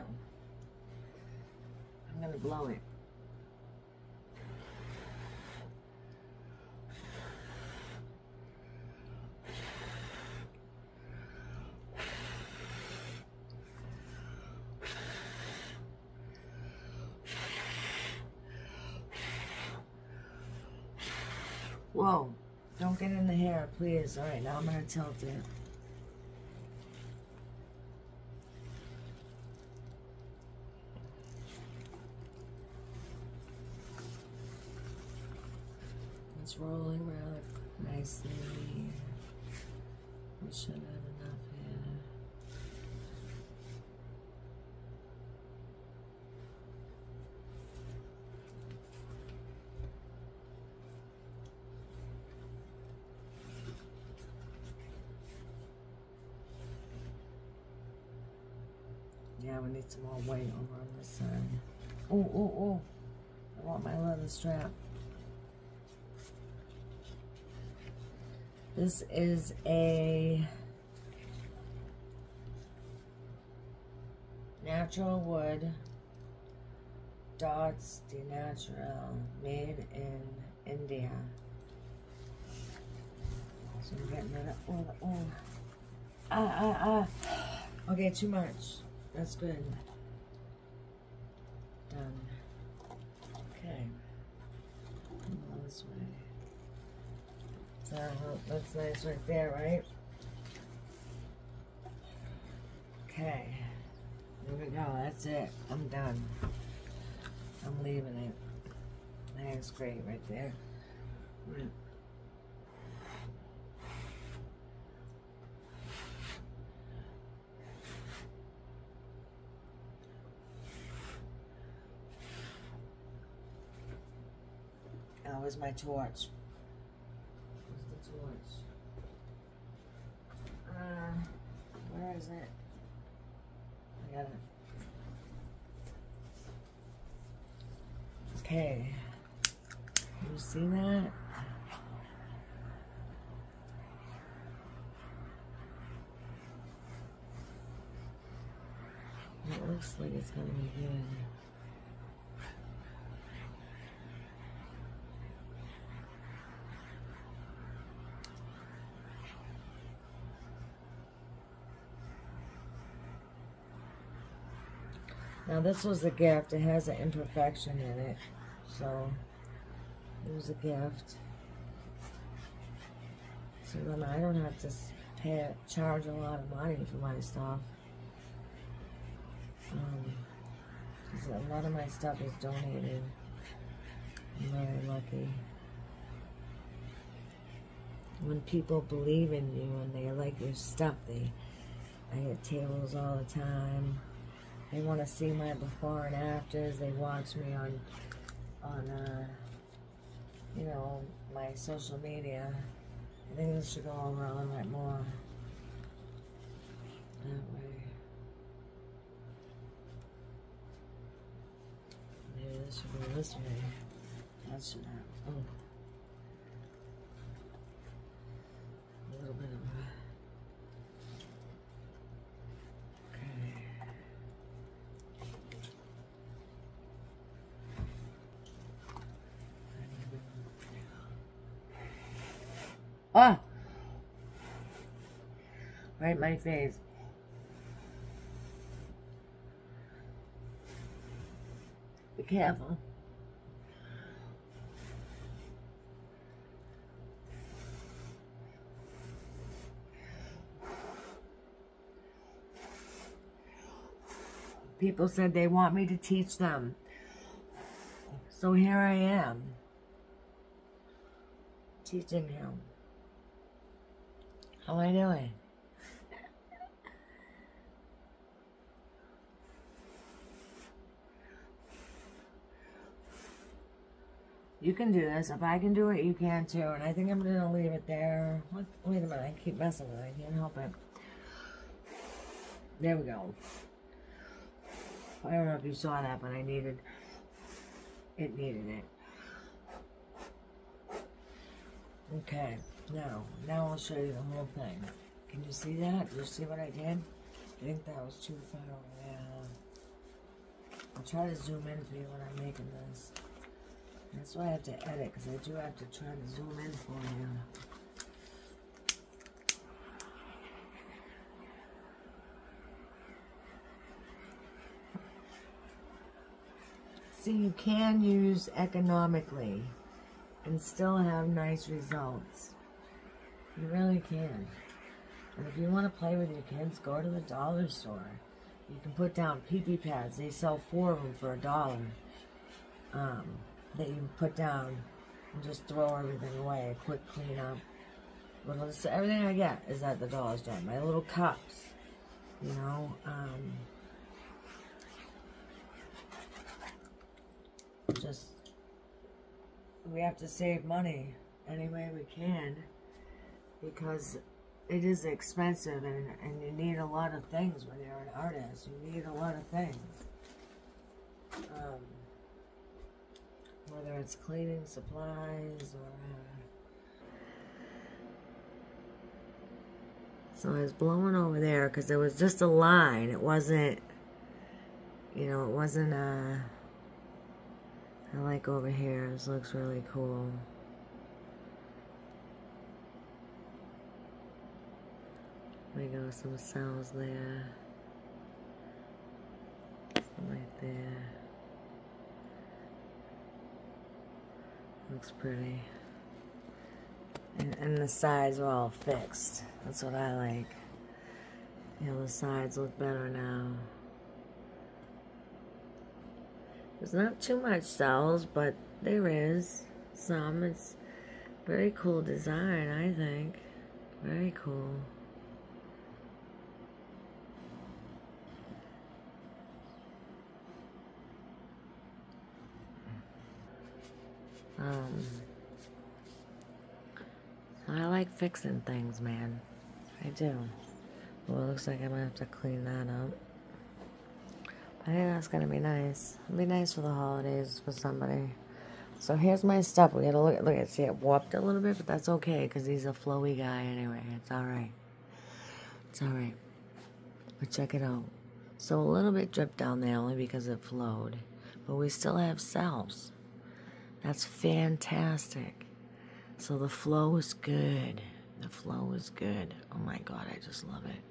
I'm going to blow it. Whoa, don't get in the hair, please. All right, now I'm going to tilt it. It's rolling rather nicely. We should have enough Yeah, we need some more weight over on this side. Oh, oh, oh. I want my leather strap. This is a natural wood dots de natural made in India. So I'm getting rid of oh, oh. Ah, ah, ah. Okay, too much. That's good. Done. Okay. Come this way. So that's nice right there, right? Okay. There we go. That's it. I'm done. I'm leaving it. That's great right there. Right. That was my torch. Where's the torch? Uh, where is it? I got it. Okay. You see that? It looks like it's gonna be good. Now this was a gift. It has an imperfection in it. So it was a gift. So then I don't have to pay charge a lot of money for my stuff. Um, a lot of my stuff is donated. I'm very lucky. When people believe in you and they like your stuff, they I get tables all the time. They want to see my before and afters. They watch me on, on, uh, you know, my social media. I think this should go over a little bit more. That way. Maybe this should go this way. That should have. Oh. Ah! Right, my face. Be careful. People said they want me to teach them. So here I am. teaching him. How am I doing? You can do this. If I can do it, you can too. And I think I'm going to leave it there. What? Wait a minute. I keep messing with it. I can't help it. There we go. I don't know if you saw that, but I needed, it needed it. Okay, now, now I'll show you the whole thing. Can you see that? Do you see what I did? I think that was too far away. Uh, I'll try to zoom in for you when I'm making this. That's why I have to edit, because I do have to try to zoom in for you. See, you can use economically and still have nice results. You really can. And if you want to play with your kids, go to the dollar store. You can put down pee-pee pads. They sell four of them for a dollar. Um, that you can put down and just throw everything away. A Quick clean up. Little, so everything I get is at the dollar store. My little cups, you know. Um, just we have to save money any way we can because it is expensive and, and you need a lot of things when you're an artist. You need a lot of things. Um, whether it's cleaning supplies or... Uh, so I was blowing over there because there was just a line. It wasn't, you know, it wasn't a... I like over here. This looks really cool. We go, some cells there. Right there. Looks pretty. And, and the sides are all fixed. That's what I like. You know, the sides look better now. There's not too much cells, but there is some. It's very cool design, I think. Very cool. Um, I like fixing things, man. I do. Well, it looks like I'm gonna have to clean that up. I think that's gonna be nice. It'll be nice for the holidays for somebody. So here's my stuff. We gotta look at look at see it warped a little bit, but that's okay because he's a flowy guy anyway. It's alright. It's alright. But check it out. So a little bit dripped down there only because it flowed. But we still have cells. That's fantastic. So the flow is good. The flow is good. Oh my god, I just love it.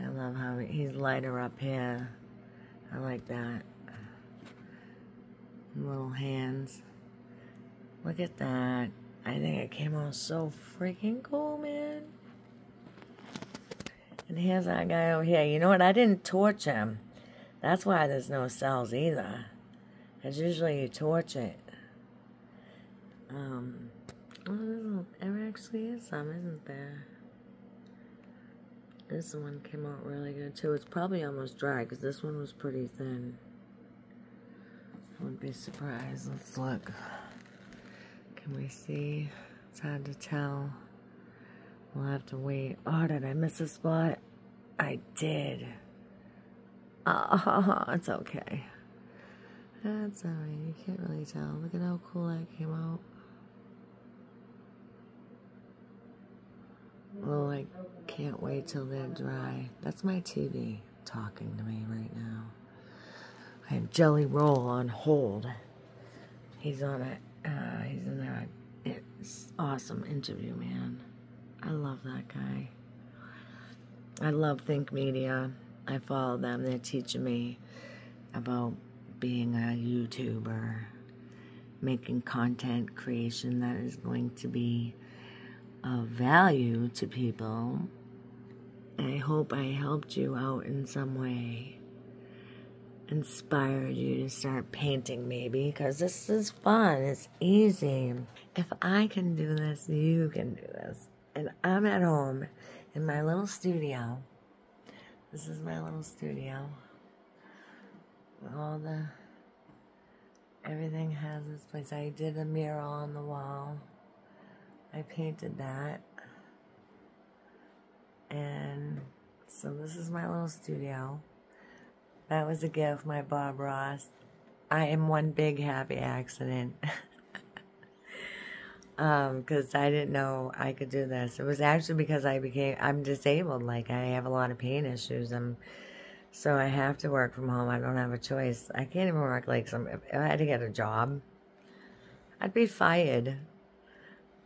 I love how he's lighter up here. I like that. Little hands. Look at that. I think it came out so freaking cool, man. And here's that guy over here. You know what? I didn't torch him. That's why there's no cells either. Because usually you torch it. Um, well, there actually is some, isn't there? This one came out really good too. It's probably almost dry because this one was pretty thin. I wouldn't be surprised. Let's look. Can we see? It's hard to tell. We'll have to wait. Oh, did I miss a spot? I did. Oh, it's okay. That's alright. You can't really tell. Look at how cool that came out. Oh, I can't wait till they're dry. That's my TV talking to me right now. I have Jelly Roll on hold. He's on it. Uh, he's in there. It's awesome interview, man. I love that guy. I love Think Media. I follow them. They're teaching me about being a YouTuber, making content creation that is going to be of value to people. I hope I helped you out in some way. inspired you to start painting maybe because this is fun. It's easy. If I can do this, you can do this. And I'm at home in my little studio. This is my little studio. All the everything has its place. I did a mural on the wall. I painted that. And so this is my little studio. That was a gift, my Bob Ross. I am one big happy accident. um, because I didn't know I could do this. It was actually because I became, I'm disabled. Like, I have a lot of pain issues. I'm, so I have to work from home. I don't have a choice. I can't even work like some, if I had to get a job, I'd be fired.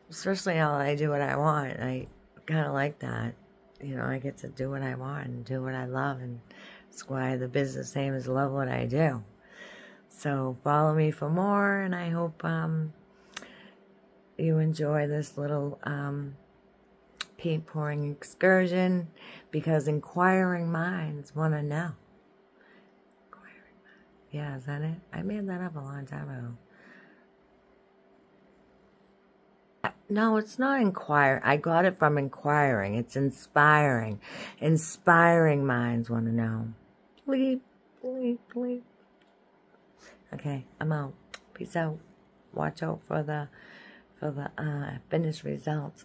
Especially how I do what I want. I kind of like that. You know, I get to do what I want and do what I love and that's why the business name is Love What I Do. So follow me for more, and I hope um, you enjoy this little um, paint pouring excursion because inquiring minds want to know. Yeah, is that it? I made that up a long time ago. No, it's not inquire. I got it from inquiring. It's inspiring. Inspiring minds want to know. Bleep, bleep, bleep. Okay, I'm out. Peace out. Watch out for the for the uh, finished results.